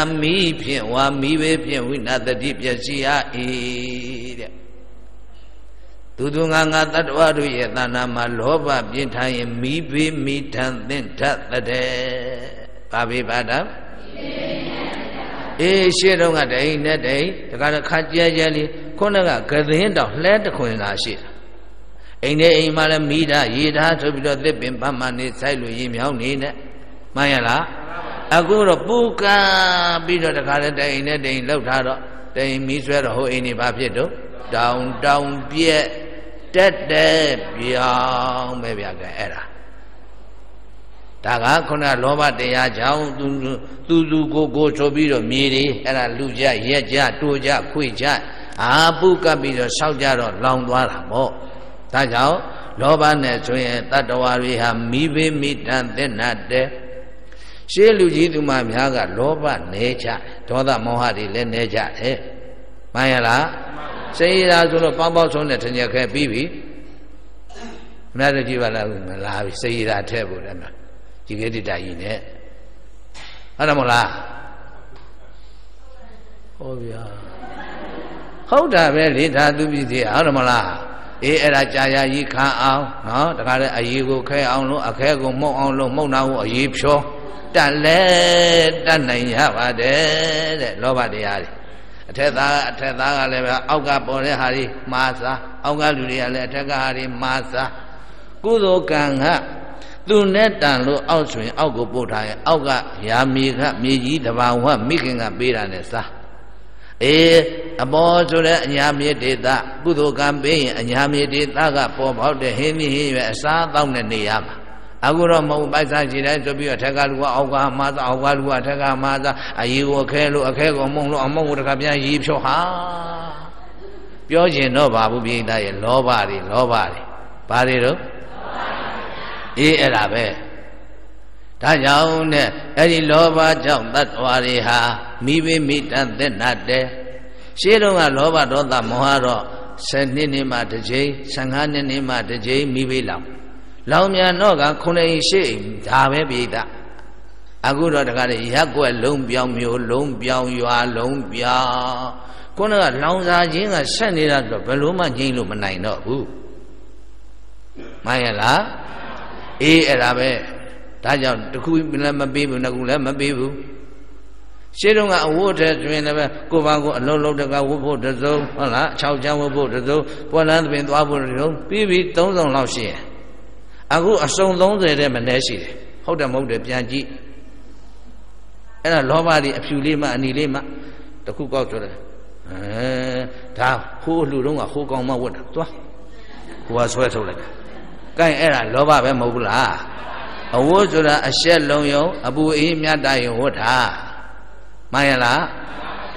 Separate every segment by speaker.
Speaker 1: အမိဖြင့်ဝါမိဝေဖြင့်ဝိနာတတိပျက်စီရ၏တဲ့သူသူငါငါတတ္တဝါတို့ရဲ့သာနာမှာလောဘပြင်းထန်ရင်မိဘေးမိထန်သင့်ထတဲ့ဘာဘေးပါတာအေးရှေ့တော့ကတိန်နဲ့တိန်တခါတခါကြဲကြဲလေးခုနကကသင်းတောင်လှဲတခွင်လာရှိတာအိမ်နဲ့အိမ်မှာလည်းမိတာရေထားဆိုပြီးတော့သစ်ပင်ပန်းမနေဆိုင်လို့ရေမြောင်းနေနဲ့မှန်ရလား အခုတော့ပူကပြီးတော့တခါတည်းတိန်နဲ့တိန်လှုပ်ထားတော့တိန်မီးဆွဲတော့ဟိုအိမ်နေဘာဖြစ်တော့တောင်တောင်ပြက်တက်တက်ပြောင်းပဲဗျာကဲအဲ့ဒါဒါကခုနလောဘတရားကြောင့်သူသူသူကိုကိုဆိုပြီးတော့မြေတွေအဲ့ဒါလူကြရက်ကြတိုးကြခွေကြအာပုကပ်ပြီးတော့ဆောက်ကြတော့လောင်သွားတာပေါ့ဒါကြောင့်လောဘနဲ့ဆိုရင်တတ္တဝါတွေဟာမိဘေးမိတန်တဲ့နတ်တဲ့ ရှေးလူကြီးသူမများကလောဘနေကြဒေါသမောဟတွေလည်းနေကြတယ်မှန်ရလားစိတ်ရဆိုတော့ပေါင်းပေါင်းဆုံးနဲ့ထင်ရခဲပြီးပြီမြတ်ကြည့်ပါလားမလားပြီစိတ်ရထဲဖို့လည်းဒီကေတိတာကြီးနဲ့ဟုတ်တယ်မဟုတ်လားဟောဗျာဟုတ်တာပဲလေဒါသူပြည်စီဟုတ်တယ်မလားအေးအဲ့ဒါကြာရာကြီးခံအောင်နော်တခါတည်းအရေးကိုခဲအောင်လို့အခဲကိုမှုတ်အောင်လို့မှုတ်နာကိုအရေးဖြော တတ်လဲတတ်နိုင်ရပါတယ်တဲ့လောဘတရားတွေအထက်သားအထက်သားကလည်းပဲအောက်ကပေါ်တဲ့ဟာတွေမာစားအောက်ကလူတွေကလည်းအထက်ကဟာတွေမာစားကုသိုလ်ကံကသူနဲ့တန်လို့အောက်ဆိုရင်အောက်ကိုပို့ထားရင်အောက်ကရာမြေကမြေကြီးတဘာဝမိခင်ကပေးတာနဲ့စားအေးအပေါ်ဆိုတဲ့အညာမြေတေသကုသိုလ်ကံပေးရင်အညာမြေတေသကပေါ်ပေါက်တဲ့ဟင်းမီဟင်းရွယ်အစားအသောက်နဲ့နေရမှာ အခုတော့မဟုတ်ပိုက်စားရှိတယ်ဆိုပြီးတော့ထက်ကလူကအောက်ကမှားစားအောက်ကလူကထက်ကမှားစားအยีကိုအခဲလို့အခဲကိုမုံလို့အမုံကိုတခါပြန်ရီဖြောဟာပြောကျင်တော့ဘာဘူးပြိတ္တရဲ့လောဘတွေလောဘတွေဘာတွေတော့အေးအဲ့ဒါပဲဒါကြောင့်နဲ့အဲ့ဒီလောဘကြောင့်တ attva တွေဟာမိဘမိတန်သက်နတ်တယ်ရှင်းတော့ကလောဘဒေါသမောဟတော့10နှစ်နေမှတစ်ကြိမ်15နှစ်နေမှတစ်ကြိမ်မိဘလောင် လောင်မြန်တော့ကခုနှစ်ရှိဒါပဲပြိတအခုတော့တခါတည်းရက်ွက်လုံးပြောင်းမျိုးလုံးပြောင်းရွာလုံးပြောင်းခုနကလောင်စာချင်းကဆက်နေတာတော့ဘယ်လို့မှငြိမ့်လို့မနိုင်တော့ဘူးမှန်ရလားအေးအဲ့ဒါပဲဒါကြောင့်တခုလည်းမပေးဘူးနှစ်ခုလည်းမပေးဘူးရှင်းတော့ကအဝတ်ထဲတွင်လည်းပဲကိုဘာကိုအလုံးလုံးတကဝတ်ဖို့တစုံဟုတ်လား၆ချမ်းဝတ်ဖို့တစုံပေါ်လန်းသပင်သွားဖို့တစုံပြီးပြီး၃စုံလောက်ရှိရင် အခုအစုံ30တဲ့မနှဲရှိတယ်ဟုတ်တယ်မဟုတ်တယ်ပြန်ကြည့်အဲ့ဒါလောဘတွေအဖြူလေးမှအနီလေးမှတခုကောက်ဆိုတယ်အဲဒါဟိုးလူတုံးကဟိုးကောင်မဝတ်တာသွားကိုကဆွဲထုတ်လိုက်ကဲအဲ့ဒါလောဘပဲမဟုတ်ဘူးလားအဝတ်ဆိုတာအရှက်လုံးယုံအပူအေးမြတ်တယုံဝတ်တာမှန်ရလား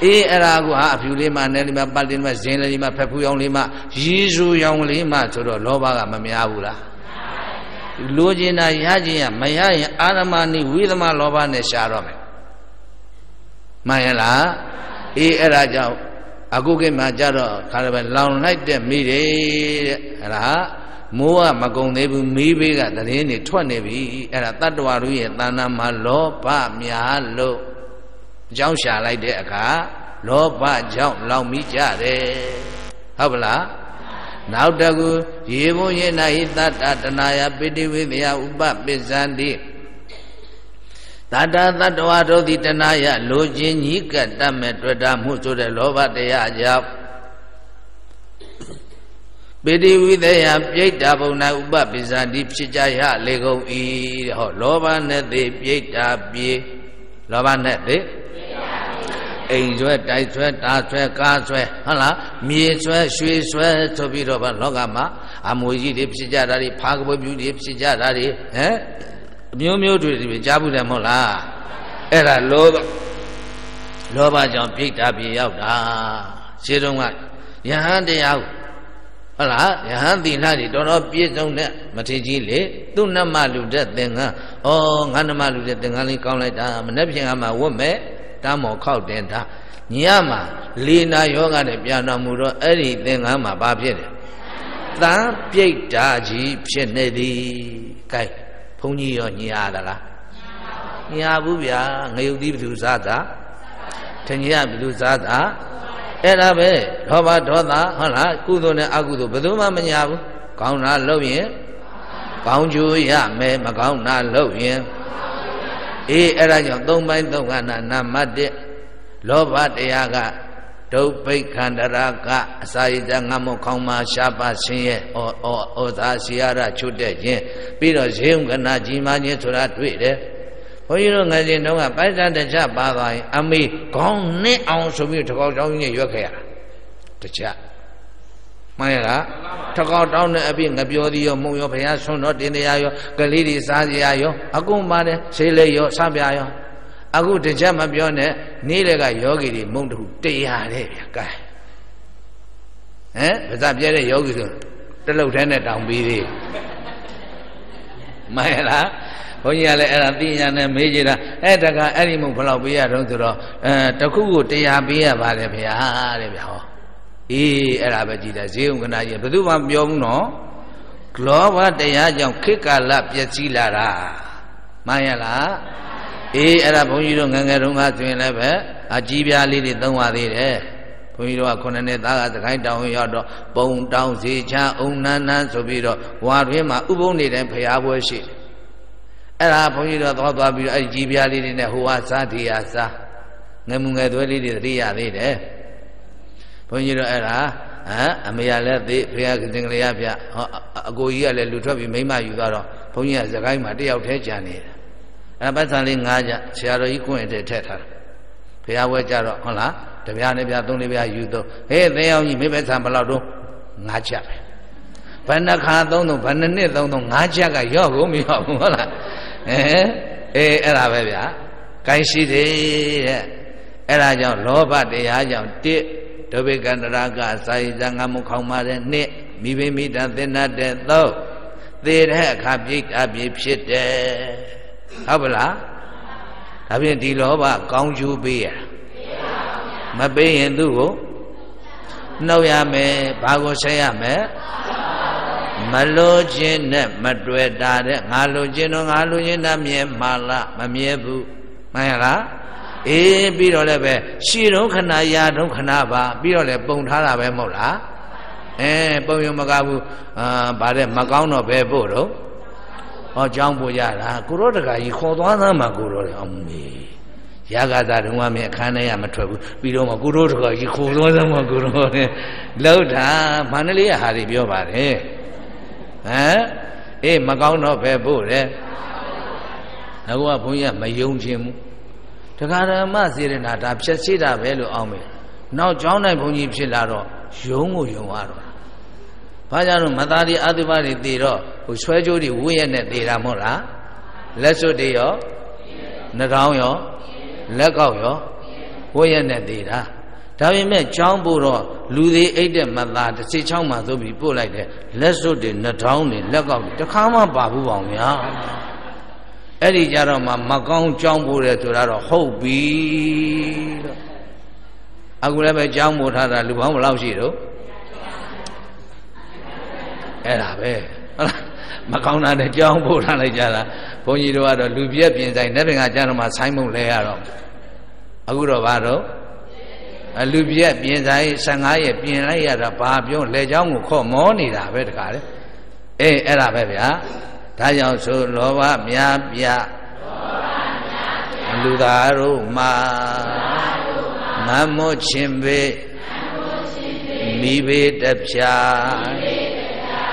Speaker 1: အေးအဲ့ဒါကဟာအဖြူလေးမှနဲ့လေးမှပတ်လေးမှဇင်းလေးမှဖက်ဖူးရောင်လေးမှရီးစူရောင်လေးမှဆိုတော့လောဘကမများဘူးလား လိုချင်တာရခြင်းရမရရင်အာရမဏိဝိသမလောဘနဲ့ရှာတော့မယ်မှန်ရလားအေးအဲ့ဒါကြောင့်အခုကိမှကြတော့ခါရပဲလောင်လိုက်တဲ့မိတယ်တဲ့အဲ့ဒါမိုးကမကုံသေးဘူးမီးဘေးကသတင်းတွေထွက်နေပြီအဲ့ဒါတတ္တဝါတို့ရဲ့သာနာမှာလောဘများလို့အကြောင်းရှာလိုက်တဲ့အခါလောဘကြောင့်လောင်မိကြတယ်ဟုတ်ပလား နောက်တကူရေဘုံရေနာဟိတတ္တတနာယပိတိဝိသယဥပပိစ္ဆန္တိတတ္တသတ္တဝါတို့သည်တနာယလိုခြင်းကြီးကတတ်မဲ့တွေ့တာမှုဆိုတဲ့လောဘတရားကြောင့်ပိတိဝိသယပြိတ္တာဘုံနာဥပပိစ္ဆန္တိဖြစ်ကြရလေကုန်၏တဲ့ဟောလောဘနဲ့သိပြိတ္တာပြေလောဘနဲ့သိ အိမ်ဆွဲတိုက်ဆွဲတာဆွဲကားဆွဲဟုတ်လားမြေဆွဲရွှေဆွဲဆိုပြီးတော့ဗလောကမှာအမွေကြီးတွေဖြစ်ကြတာတွေဖားကပွေးပြူတွေဖြစ်ကြတာတွေဟမ်အမျိုးမျိုးတွေတွေကြားဘူးတယ်မဟုတ်လားအဲ့ဒါလောဘလောဘကြောင့်ပြိတ္တာပြေရောက်တာရှင်းတော့ကယဟန်တရားဟုတ်လားယဟန်သီလတွေတော်တော်ပြည့်စုံတဲ့မထေကြီးလေသူ့နမလူတဲ့သင်္ကန်းဩငါနမလူတဲ့သင်္ကန်းလေးကောင်းလိုက်တာမနေ့ပြင်ကမှဝတ်မဲ့ တမ်းမော်ခောက်တင်တာညမှာလေနာယောဂနဲ့ပြန်တော်မူတော့အဲ့ဒီသင်္ကန်းမှာဘာဖြစ်တယ်သံပြိတ္တာကြီးဖြစ်နေသည်ကဲဘုန်းကြီးရောညရသလားညဘူးဗျာငရုတ်တိဘသူစားတာထင်ကြီးကဘယ်လိုစားတာအဲ့ဒါပဲလောဘဒေါသဟုတ်လားကုသိုလ်နဲ့အကုသိုလ်ဘယ်သူမှမညာဘူးကောင်းတာလုပ်ရင်ကောင်းကျိုးရမယ်မကောင်းတာလုပ်ရင် အေးအဲ့ဒါကြောင့်သုံးပိုင်းသုံးခန္ဓာနာမတ်တဲ့လောဘတရားကဒုပိခန္တရာကအစာရည်ငတ်မောခေါင်းမှာရှားပါဆင်းရဲဩဩဩသာစီရချွတ်တဲ့ခြင်းပြီးတော့ဇေုံကနာကြီးမားခြင်းဆိုတာတွေ့တယ်ဘုန်းကြီးတို့ငယ်စဉ်တုန်းကပိုက်တန်တခြားပါသွားရင် အမေခေါင်းနဲ့အောင်ဆိုပြီးတကောက်ချောင်းကြီးနဲ့ရွက်ခဲ့ရတာတခြား မှန်ရလားတကောက်တောင်းတဲ့အပြည့်ငပြောသည်ရောမုံရောဘုရားဆွန်းတော်တင်တရားရောကလေးတွေစားစရာရောအကုန်ပါတယ်ဆေးလေးရောစပြရောအခုတကြမပြောနဲ့နေ့လည်းကယောဂီတွေမုံတခုတရားတဲ့ဗျာကဲဟမ်ဗဇပြဲတဲ့ယောဂီဆိုတလုတ်ထဲနဲ့တောင်ပြီးသေးမှန်လားဘုန်းကြီးကလည်းအဲ့ဒါသိညာနဲ့မေးကြတာအဲ့တကအဲ့ဒီမုံဘယ်လောက်ပေးရတော့ဆိုတော့အဲတခုကိုတရားပေးရပါတယ်ဗျာတဲ့ဗျာဟော အေးအဲ့ဒါပဲကြည်တယ်ဈေးုံကနာကြီးဘယ်သူမှပြောဘူးနော်လောဘတရားကြောင့်ခေတ်ကာလပျက်စီးလာတာမှန်ရလားအေးအဲ့ဒါဘုန်းကြီးတို့ငငယ်တုန်းကဆိုရင်လည်းပဲအကြီးပြားလေးတွေသုံးပါသေးတယ်ဘုန်းကြီးတို့ကခုနှစ်နှစ်သားကသခိုင်းတောင်ရောက်တော့ပုံတောင်စီချအုံနန်းနန်းဆိုပြီးတော့ဝါတွင်မှာဥပုံနေတဲ့ဖရာပွဲရှိအဲ့ဒါဘုန်းကြီးတို့သွားသွားပြီးတော့အဲ့ကြီးပြားလေးတွေနဲ့ဟိုဟာစားဒီဟာစားငယ်မှုငယ်သွဲလေးတွေသတိရသေးတယ် ဘုန်းကြီးတို့အဲ့ဒါဟမ်အမေရလည်းသိဖရာကင်္ဂလျာပြဟောအကိုကြီးကလည်းလူထွက်ပြီးမိမယူသွားတော့ဘုန်းကြီးကသခိုင်းမှာတယောက်တည်းကြံနေတယ်အဲပတ်စံလေး၅ကြဆရာတော်ကြီးကိုယ့်ရဲ့ထည့်ထားတာဘုရားဝဲကြတော့ဟုတ်လားတပြားနဲ့ပြားသုံးလေးပြားယူတော့ဟေးသင်အောင်ကြီးမိဘဆံဘလောက်တော့၅ချက်ပဲဘယ်နှခါသုံးတော့ဘယ်နှစ်နှစ်သုံးတော့၅ချက်ကရော့ကုန်မရော့ဘူးဟုတ်လားအဲအေးအဲ့ဒါပဲဗျာကိုင်းရှိတယ်တဲ့အဲ့ဒါကြောင့်လောဘတရားကြောင့်တစ် ဒုဗေကန္တရာကစာရိဇံငမှုခေါင်းပါတဲ့နှစ်မိဘိမိတသင်္နတဲ့သုံးသေတဲ့အခါပြိတ္တာပြဖြစ်တယ်ဟုတ်ပလားဒါဖြင့်ဒီလောဘကောင်းကျိုးပေးရမပေးရင်သူ့ကိုနှုတ်ရမယ်ဘာကိုဆက်ရမယ်မလိုခြင်းနဲ့မတွေ့တာတဲ့ငါလိုခြင်းတော့ငါလိုခြင်းနဲ့မြဲမှာလားမမြဲဘူးမှန်ရလား အေးပြီးတော့လည်းပဲရှည်တော့ခဏရာတော့ခဏပါပြီးတော့လည်းပုံထားတာပဲမဟုတ်လားအဲပုံယုံမကဘူးအာဗါတဲ့မကောင်းတော့ဘယ်ဖို့တော့ဟောကြောင်းပို့ရတာကိုရောတကကြီးခေါ်သွားသားမှာကိုရောလေအောင်မေရဂသာတုံးကမြအခန်းထဲကမထွက်ဘူးပြီးတော့မှကိုရောတကကြီးခေါ်သွားသားမှာကိုရောလေလောက်တာမန္တလေးကဟာတွေပြောပါတယ်ဟမ်အေးမကောင်းတော့ပဲပို့တယ်အခုကဘုန်းကြီးကမယုံခြင်းဘူး တရားဓမ္မစေရနာဒါဖြည့်ရှိတာပဲလို့အောင်းမယ်နောက်ကျောင်းနိုင်ဘုန်းကြီးဖြစ်လာတော့ယုံကိုယုံရတော့ဘာကြောင့်လို့မသားဒီအတုပတွေတည်တော့ဟိုဆွဲကြိုးတွေဝိရက်နဲ့တည်တာမဟုတ်လားလက်စွပ်တွေရောနှာခေါင်းရောလက်ကောက်ရောဝိရက်နဲ့တည်တာဒါပေမဲ့ကြောင်းပို့တော့လူသေးအိတ်တဲ့မသားတစ်စိချောင်းမှသို့ပြီးပို့လိုက်တယ်လက်စွပ်တွေနှာခေါင်းတွေလက်ကောက်တွေတခါမှပါဘူးပေါင်ဗျာ အဲ့ဒီကြတော့မှမကောင်းကြောင်းပို့တယ်ဆိုတာတော့ဟုတ်ပြီလို့အခုလည်းပဲကြောင်းပို့ထားတာလူပေါင်းဘယ်လောက်ရှိတော့အဲ့ဒါပဲဟုတ်လားမကောင်းတာနဲ့ကြောင်းပို့ထားလိုက်ကြတာဘုန်းကြီးတို့ကတော့လူပြက်ပြင်ဆိုင်နဲ့ပြင်ကကျတော့မှဆိုင်းမုံလဲရတော့အခုတော့ဘာတော့အလူပြက်ပြင်ဆိုင်15ရက်ပြင်လိုက်ရတာဘာပြောလဲเจ้าကိုခော့မောနေတာပဲတခါလေအေးအဲ့ဒါပဲဗျာ ဒါကြောင့်ဆိုလောဘများပြလူသားတို့မှာငမ်းမောခြင်းပေမိဘေတဖြာ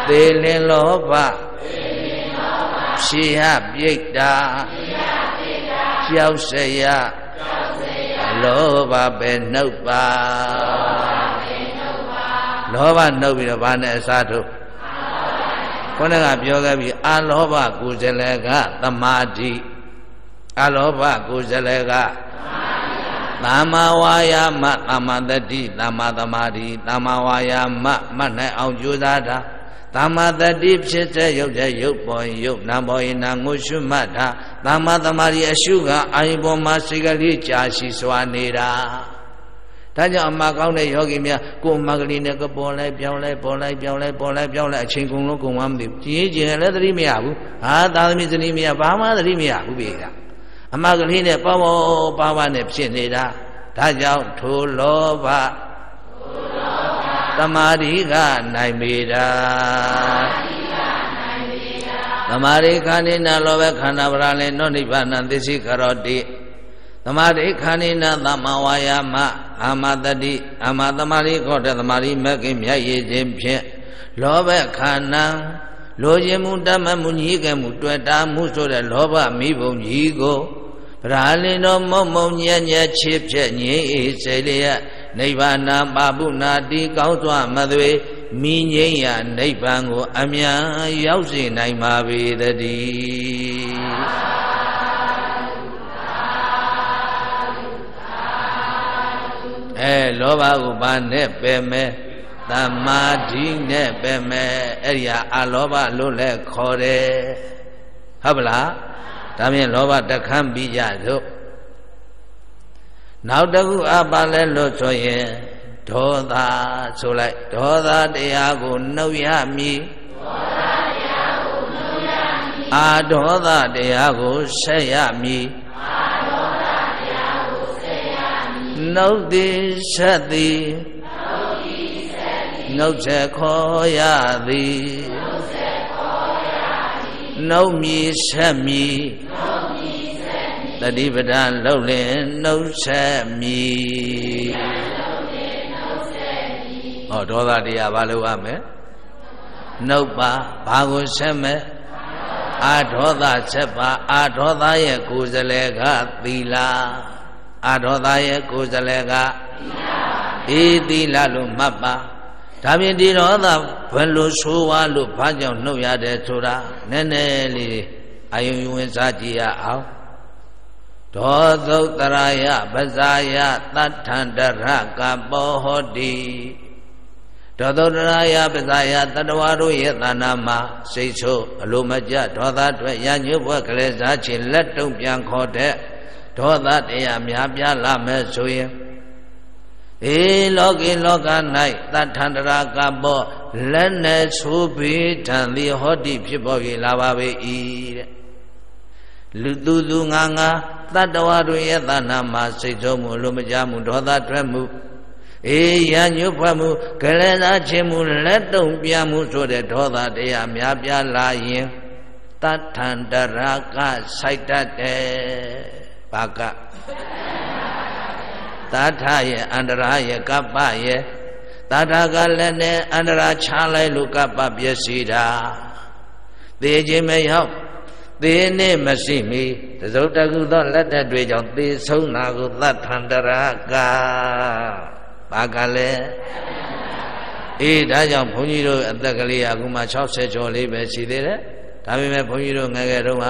Speaker 1: သေလင်လောဘဖြေဟပြိတ္တာကြောက်စရာလောဘပဲနှုတ်ပါလောဘနှုတ်ပြီးတော့ဘာနဲ့အစားထုတ် ခေါင်းကပြောခဲ့ပြီအလောဘကိုယ်စလဲကသမာဓိအလောဘကိုယ်စလဲကသမ္မာဝါယာမသမ္မာတတိသမ္မာသမာဓိသမ္မာဝါယာမမှတ်နိုင်အောင်ကြိုးစားတာသမ္မာတတိဖြစ်တဲ့ရုပ်တဲ့ရုပ်ပေါ်ရုပ်နာပေါ်ရင်နာငုရှုမှတ်တာသမ္မာသမာဓိအရှုကအာယပေါ်မှာစိတ်ကလေးကြာရှိစွာနေတာ ဒါကြောင့်အမှားကောင်းတဲ့ယောဂီများကိုယ်မကလေးနဲ့ကပေါ်လိုက်ပြောင်းလိုက်ပေါ်လိုက်ပြောင်းလိုက်ပေါ်လိုက်ပြောင်းလိုက်အချိန်ကုန်လုံးကုန်မှမသိဘူးကြည်ကြည်လည်းသတိမရဘူးဟာသာသမီသတိမရဘာမှသတိမရဘူးပြေကအမှားကလေးနဲ့ပေါ့ပေါ့ပါပါနဲ့ဖြစ်နေတာဒါဒါကြောင့်ထိုလောဘသမာဓိကနိုင်ပေတာသမာဓိခန္ဓိနာလောဘခန္ဓာပရာလေနောနိဗ္ဗာန်သစ္စိကရောတိ သမာဓိခန္ဓိနာသမဝါယာမအာမတတိအာမသမာဓိခေါ်တဲ့သမာဓိမဂ္ဂင်မြတ်ရည်ခြင်းဖြင့်လောဘခန္ဓာလိုခြင်းမှုတတ်မှမှုညီးကဲမှုတွေ့တာမှုဆိုတဲ့လောဘမိဘုံကြီးကိုဗရာလင်တော်မုံမုံညံ့ညက်ချစ်ဖြက်ငြိအေးစေလျက်နိဗ္ဗာန်ပါပုနာတိကောင်းစွာမသွေမိငိမ့်ရနိဗ္ဗာန်ကို အမြန်ရောက်စေနိုင်ပါပေတည်း အဲလောဘကိုဘာနဲ့ပယ်မဲ့တမာဓိနဲ့ပယ်မဲ့အဲ့ဒီဟာအလောဘလို့လည်းခေါ်တယ်ဟုတ်ပလားဒါဖြင့်လောဘတခမ်းပြီးကြသို့နောက်တခုအပါလဲလို့ဆိုရင်ဒေါသဆိုလိုက်ဒေါသတရားကိုနှုတ်ရမည်အာဒေါသတရားကိုဆက်ရမည် နှုတ်သည်ဆက်သည်နှုတ်ဆက်ခေါ်ရသည်နှုတ်မြည်ဆက်မြည်တတိပဒံလှုပ်လင်နှုတ်ဆက်မြည်ဟောဒေါသတရားဘာလို့ရမလဲနှုတ်ပါဘာကိုဆက်မဲ့အာဒေါသဆက်ပါအာဒေါသရဲ့ကိုယ်စလဲကသီလာ အာဒေါသရဲ့ကိုယ်စလဲကသီလာအေးသီလာလို့မှတ်ပါဒါပြင်ဒီဒေါသဘယ်လိုဆိုးဝါးလို့ဘာကြောင့်နှုတ်ရတယ်ဆိုတာနည်းနည်းလေးအာယုံဝင်စားကြည့်ရအောင်ဒေါသုတ်တရာယပဇာယသတ္ထန္တရကပောဟောတိဒေါသုတ်တရာယပဇာယတတဝါတို့ရဲ့သာနာမှာစိတ်ဆိုးအလိုမကျဒေါသအတွက်ရညွတ်ဘွက်ကလေးစားချင်လက်တုံပြန်ခေါ်တဲ့ ဒေါသတရားများပြားလာမယ်ဆိုရင်အေလောကေလောက၌တထန္တရာကဘောလက်နဲ့ဆိုပြီးထံသည်ဟောတိဖြစ်ပေါ်၍လာပါပေ၏တဲ့လူသူသူငါငါတတ္တဝါတို့ရဲ့သာနာမှာစိတ်ဆုံးမှုလိုမကြမှုဒေါသထွက်မှုအေးရညွတ်ဖွက်မှုကလေးသားခြင်းမှုလက်တုံပြမှုဆိုတဲ့ဒေါသတရားများပြားလာရင်တထန္တရာကစိုက်တတ်တယ် ဘာကသာထရဲ့အန္တရာရဲ့ကပ္ပရဲ့သာထကလည်းနဲ့အန္တရာချလိုက်လို့ကပ္ပပျက်စီတာသေခြင်းမရောက်သေနေမရှိမီတစုတ်တကုသောလက်သက်တွေကြောင့်သေဆုံးတာကိုသတ်ထန္တရာကဘာကလည်းအေးဒါကြောင့်ဘုန်းကြီးတို့အသက်ကလေးအခုမှ60ကျော်လေးပဲရှိသေးတယ်ဒါပေမဲ့ဘုန်းကြီးတို့ငယ်ငယ်တုန်းက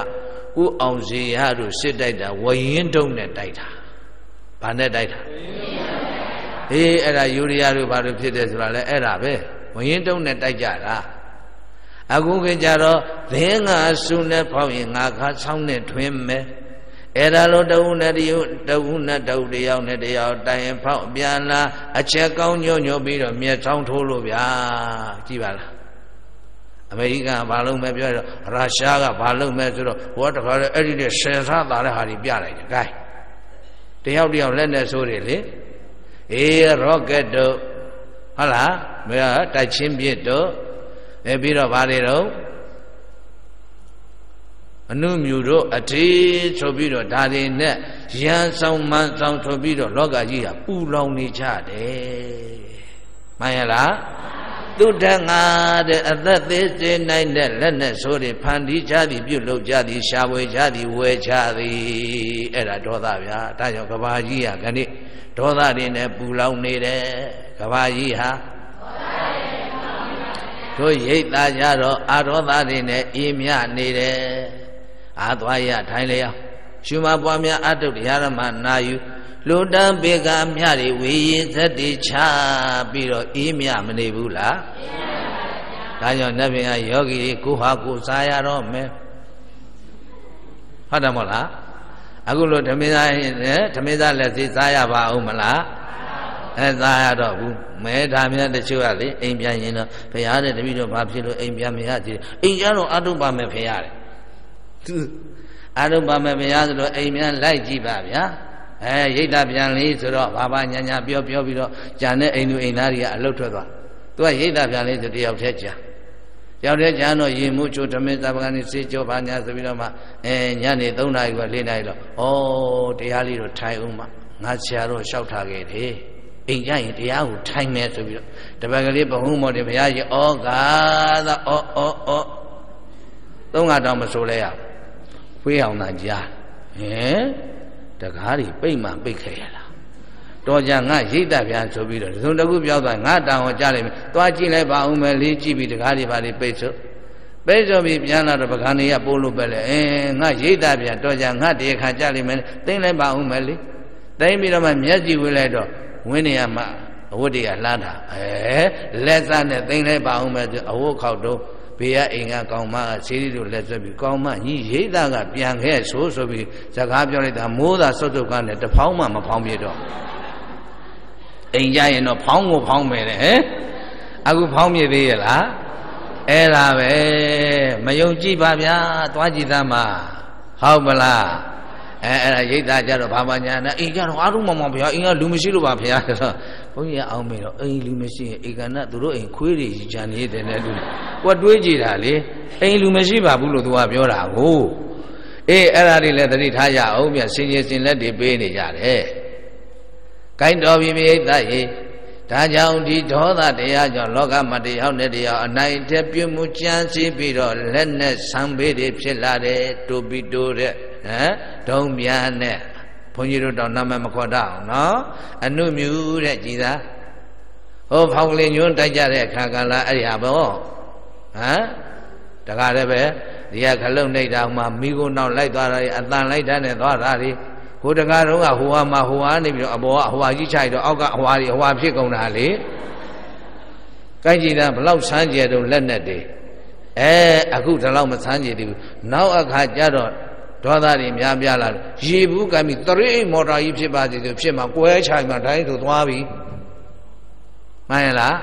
Speaker 1: ဥအောင်စီရတို့စစ်တိုက်တာဝရင်တုံးနဲ့တိုက်တာဘာနဲ့တိုက်တာအေးအဲ့ဒါယူရီးယားတို့ဘာလို့ဖြစ်တယ်ဆိုတာလဲအဲ့ဒါပဲဝရင်တုံးနဲ့တိုက်ကြတာအခုကကြတော့သင်္ဃာစုနဲ့ဖောက်ရင်ငါခါဆောင်းနဲ့ထွင်းမယ်အဲ့ဒါလိုတဝုနဲ့တယုတဝုနဲ့တဝုတယောက်နဲ့တယောက်တိုင်ဖောက်ပြန်လာအချက်ကောင်းညွညွပြီးတော့မျက်ချောင်းထိုးလို့ဗျာကြည့်ပါလား အမေရိကန်ဘာလုပ်မဲ့ပြောတော့ရုရှားကဘာလုပ်မဲ့ဆိုတော့ဟောတခါလေအဲ့ဒီတဲ့ဆယ်စားသားတဲ့ဟာကြီးပြလိုက်တယ် gain တယောက်တယောက်လက်နဲ့ဆိုးတယ်လေအေးရော့ကက်တို့ဟုတ်လားမရတိုက်ချင်းပြစ်တို့အဲပြီးတော့ဗာတွေတော့အနုမြူတို့အထေးဆိုပြီးတော့ဒါတွေနဲ့ရန်ဆောင်မှန်ဆောင်ဆိုပြီးတော့လောကကြီးကပူလောင်နေကြတယ်မှန်ရလား သူတငါတဲ့အသက်သေးစေနိုင်တဲ့လက်နဲ့ဆိုတွေဖန်တီးကြသည်ပြုလုပ်ကြသည်ရှားဝေကြသည်ဝယ်ကြသည်အဲ့ဒါဒေါသဗျာဒါကြောင့်ကဘာကြီးဟာခဏိဒေါသတွေနဲ့ပူလောင်နေတယ်ကဘာကြီးဟာတို့ရိတ်သားကြတော့အာဒေါသတွေနဲ့အေးမြနေတယ်အာသွားရထိုင်လျောက်ရှုမပွားများအတုတရားဓမ္မနာယူ လူတန်းပေကမြတွေဝေရင်သတ္တိချပြီးတော့အေးမြမနေဘူးလားဒါကြောင့်နတ်ဘင်ကယောဂီကိုဟာကိုစားရတော့မယ်ဟုတ်တယ်မဟုတ်လားအခုလိုဓမင်းသားနဲ့ဓမင်းသားလက်စီစားရပါဦးမလားအဲစားရတော့ဘူးမဲဒါများတချို့ကလေအိမ်ပြန်ရင်တော့ဘုရားတဲ့တပည့်တော်ဘာဖြစ်လို့အိမ်ပြန်မရကြည့်အိမ်ကျတော့အတုပါမယ်ဖရားတဲ့သူအတုပါမယ်ဘုရားဆိုတော့အိမ်ပြန်လိုက်ကြည့်ပါဗျာ အဲရိတ်တာပြန်လေးဆိုတော့ဘာဘာညာညာပြောပြောပြီးတော့ကြံတဲ့အိမ်သူအိမ်သားတွေကအလုတ်ထွက်သွားသူကရိတ်တာပြန်လေးဆိုတယောက်တည်းကြာရောက်တဲ့ကြာတော့ရေမှုချိုဓမင်းသဗ္ဗကနေစေကြောဘာညာဆိုပြီးတော့မှအဲညနေ3နာရီက4နာရီတော့ဩတရားလေးတော့ထိုင်အောင်မှငါဆရာတော့လျှောက်ထားခဲ့တယ်အိမ်ကြရင်တရားကိုထိုင်မယ်ဆိုပြီးတော့တပတ်ကလေးဘဟုမော်တယ်ဘုရားကြီးဩကာသဩဩဩသုံးငါတော့မဆိုလဲရဖွေးအောင်သာကြားဟင် တကားတွေပိတ်မှပိတ်ခဲ့ရလားတော်ကြငါရိတ်တဗျာဆိုပြီးတော့သုံးတကူပြောသွားငါတောင်ဟောကြားလိုက်မယ်သွားကြည့်လိုက်ပါဦးမယ်လေးကြည့်ပြီးတကားတွေပါလေပိတ်ဆိုပိတ်ဆိုပြီးပြန်လာတော့ပကံတွေကပို့လို့ပဲလေအင်းငါရိတ်တဗျာတော်ကြငါတရားခါကြားလိုက်မယ်သိမ့်လိုက်ပါဦးမယ်လေသိမ့်ပြီးတော့မှမျက်ကြည့်ဝင်လိုက်တော့ဝင်းနေရမှာအဝတ်တွေကလှမ်းတာအဲလက်စားနဲ့သိမ့်လိုက်ပါအောင်မယ်အဝတ်ခောက်တော့ ဘေးကအိမ်ကကောင်းမကဆေးရီတို့လက်ဆွဲပြီးကောင်းမညီရိတ်သားကပြန်ခဲ့ဆိုဆိုပြီးစကားပြောလိုက်တာမိုးသာစွတ်တုတ်ကနဲ့တဖောင်းမှမဖောင်းပြတော့အိမ်ကြရင်တော့ဖောင်းကိုဖောင်းမယ်တဲ့ဟဲ့အခုဖောင်းပြသေးရဲ့လားအဲ့ဒါပဲမယုံကြည်ပါဗျာသွားကြည့်သားမှာဟုတ်မလားအဲအဲ့ဒါရိတ်သားကြတော့ဘာမှညာနဲ့အိမ်ကြတော့အားလုံးမမောင်ဗျာအိမ်ကလူမရှိလို့ပါဗျာဆိုတော့ဘု န်းကြီးကအောင်မေတော့အိမ်လူမရှိရင်အိမ်ကနသူတို့အိမ်ခွေးတွေဂျန်နေတယ်နဲ့လူကိုတွေးကြည့်တာလေအိမ်လူမရှိပါဘူးလို့သူကပြောတာကိုအေးအဲ့ဒါတွေလည်းသတိထားရအောင်ဗျစင်ကြီးစင်လက်တွေပေးနေကြတယ်ကိုင်းတော်ပြီမိတ်သားရေဒါကြောင့်ဒီဒေါသတရားကြောင့်လောကမတရားနဲ့တရားအနိုင်တဲ့ပြုမှုကြံစည်ပြီးတော့လက်နဲ့ဆံပေးတွေဖြစ်လာတယ်တူပြီးတူတဲ့ဟမ်ဒုံပြန်နဲ့ဘု န်းကြီးတို့တော့နာမည်မခေါ်တတ်အောင်နော်အနုမြူတဲ့ကြည်သာဟိုဖောင်ကလေးညွန်းတိုက်ကြတဲ့အခါကလာအဲ့ဒီဟာဘောဟမ်တကားလည်းပဲဒီကခလုံးနေတာမှမိကိုနောက်လိုက်သွားတာအတန်လိုက်တာနဲ့သွားတာတွေဟိုတကားတော့ကဟိုဟာမှာဟိုဟာနေပြီးတော့အပေါ်ကဟိုဟာကြီးချိုက်တော့အောက်ကဟိုဟာကြီးဟိုဟာဖြစ်ကုန်တာလေကိုင်းကြည်တာဘလောက်ဆန်းကျဲတော့လက်နဲ့တွေအဲအခုဒီလောက်မဆန်းကျဲသေးဘူးနောက်အခါကျတော့ ဒေါသတွေများပြားလာရေဘူးကံပြီးတရိမော်တာကြီးဖြစ်ပါသေးတယ်ဖြစ်မှာကွဲချိုင်မှာတိုင်းဆိုသွားပြီမှန်ရလား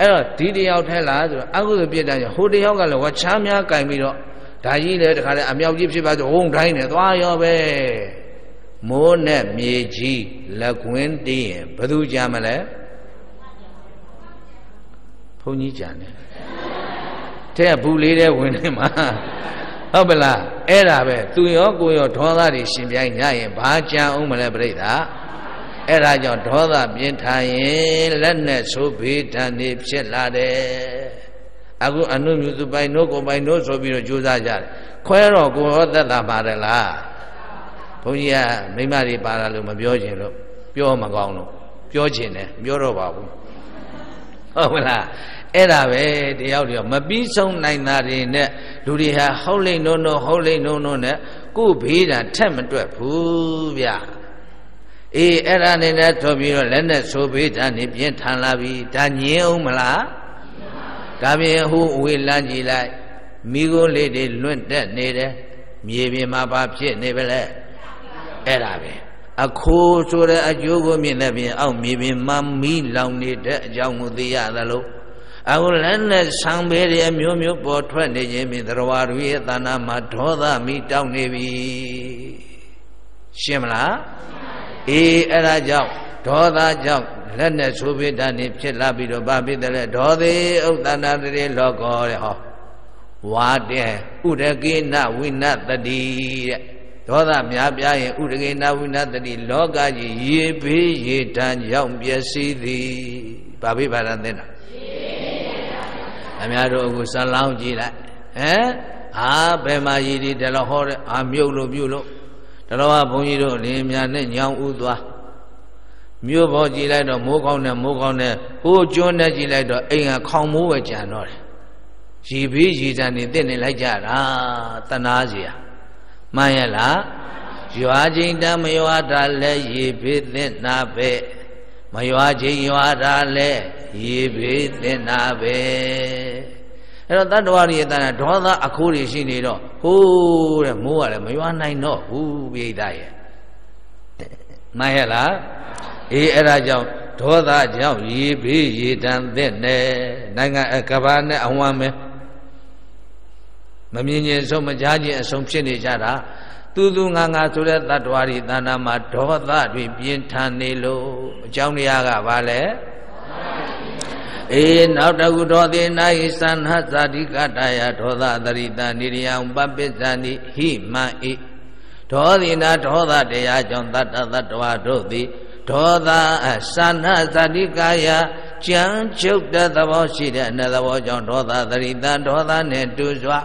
Speaker 1: အဲ့တော့ဒီတယောက်ထဲလားဆိုတော့အကုသိုလ်ပြစ်တာကြောင့်ဟိုတယောက်ကလည်းဝချမ်းများကင်ပြီးတော့ဒါကြီးလည်းတခါလဲအမြောက်ကြီးဖြစ်ပါဆိုဟုတ်တိုင်းနဲ့သွားရောပဲမိုးနဲ့မြေကြီးလက်ကွင်းတည်ရင်ဘယ်သူကြမလဲဘုန်းကြီးကြံတယ်တဲ့ဘူးလေးတဲ့ဝင်နေမှာ ဟုတ်ပလားအဲ့ဒါပဲသူရောကိုရောဒေါသတွေရှင်ပြိုင်ညရင်ဘာကြံအောင်မလဲပြိဿအဲ့ဒါကြောင့်ဒေါသပြင်းထန်ရင်လက်နဲ့ဆိုဘေးဓာတ်နေဖြစ်လာတယ်အခုအနုမြူသူပိုင်နို့ကိုပိုင်နို့ဆိုပြီးတော့ကြိုးစားကြတယ်ခွဲတော့ကိုရောသက်သာပါတယ်လားဘုန်းကြီးကမိမတွေပါလာလို့မပြောချင်လို့ပြောမကောင်းလို့ပြောချင်တယ်ပြောတော့ပါဘူးဟုတ်မလား အဲ့ဒါပဲတယောက်တယောက်မပြီးဆုံးနိုင်တာတွေနဲ့လူတွေဟာဟုတ်လိမ့်နို့နို့ဟုတ်လိမ့်နို့နို့နဲ့ကိုယ်ဘေးတာထက်မတွက်ဘူးဗျအေးအဲ့ဒါနဲ့လည်းထွက်ပြီးတော့လက်နဲ့ဆိုဘေးတာနေပြင်းထန်လာပြီဒါညင်းအောင်မလားဒါပြင်ဟိုဝေလန်းကြည့်လိုက်မိကိုလေးတွေလွင့်တက်နေတယ်မြေပြင်မှာဘာဖြစ်နေပါလဲအဲ့ဒါပဲအခိုးဆိုတဲ့အကျိုးကိုမြင်တဲ့ပြင်အောက်မြေပြင်မှာမီးလောင်နေတဲ့အကြောင်းကိုသိရသလို အခုလည်းနဲ့ဆံပေတွေအမျိုးမျိုးပေါ်ထွက်နေခြင်းဖြင့်သရဝရူရဲ့တဏ္ဍာမှာဒေါသမီတောက်နေပြီရှင်းမလားအေးအဲ့ဒါကြောင့်ဒေါသကြောင့်လက်နဲ့ဆိုပိတနေဖြစ်လာပြီးတော့ဗာဖြစ်တယ်လေဒေါသေးဥဒ္ဒနာတရေလောကောတဲ့ဟောဝါတဲ့ဥဒကေနဝိနတတိတဲ့ဒေါသများပြားရင်ဥဒကေနဝိနတတိလောကကြီးရေဘေးရေတန်းရောက်ပျက်စီးသည်ဗာပိပါဒသင်တာအ များတို့အခုဇလောင်းကြည့်လိုက်ဟမ်အာဘယ်မှာရည်ဒီတလဟောတဲ့အာမြုပ်လို့ပြုလို့တလောကဘုန်းကြီးတို့လင်းများနဲ့ညောင်းဥသွားမြို့ပေါ်ကြည့်လိုက်တော့မိုးကောင်းနဲ့မိုးကောင်းနဲ့ဟိုးကျွန်းနဲ့ကြည့်လိုက်တော့အိမ်ကခေါင်မိုးပဲကြံတော့တယ်ရည်ပြီးရည်စံနေတင့်နေလိုက်ကြတာတနာစီရမှန်ရဲ့လားရွာချင်းတမရွာတာလဲရည်ပြီးတင့်နာပဲမရွာချင်းရွာတာလဲရည်ပြီးတင့်နာပဲ အဲ့တော့တတ္တဝါတွေရဲ့တဏ္ဍဒေါသအခိုးတွေရှိနေတော့ဟိုးတဲ့မိုးကလည်းမရွာနိုင်တော့ဘူးပိဋကရဲ့မှန်ရဲ့လားအေးအဲ့ဒါကြောင့်ဒေါသကြောင့်ရေဘေးရေတံသင့်နေနိုင်ငံကဘာနဲ့အဝမ်းမဲမမြင်ချင်းဆုံးမကြားချင်းအဆုံးဖြစ်နေကြတာသူသူငါငါဆိုတဲ့တ attva တွေတဏ္ဍာမှာဒေါသတွေပြင်းထန်နေလို့အကြောင်းတရားကဘာလဲ အေးနောက်တခုတော်သေးနာယသန္ဟဇာတိကတယဒေါသတရိတနိရိယံပပစ္ဆန္တိဟိမံဣဒေါသီနာဒေါသတရားကြောင့်တတ္တတ္တဝါတို့သည်ဒေါသအသန္ဟဇာတိကာယကြံချုပ်တဲ့သဘောရှိတဲ့အနသဘောကြောင့်ဒေါသတရိတဒေါသနဲ့တူစွာ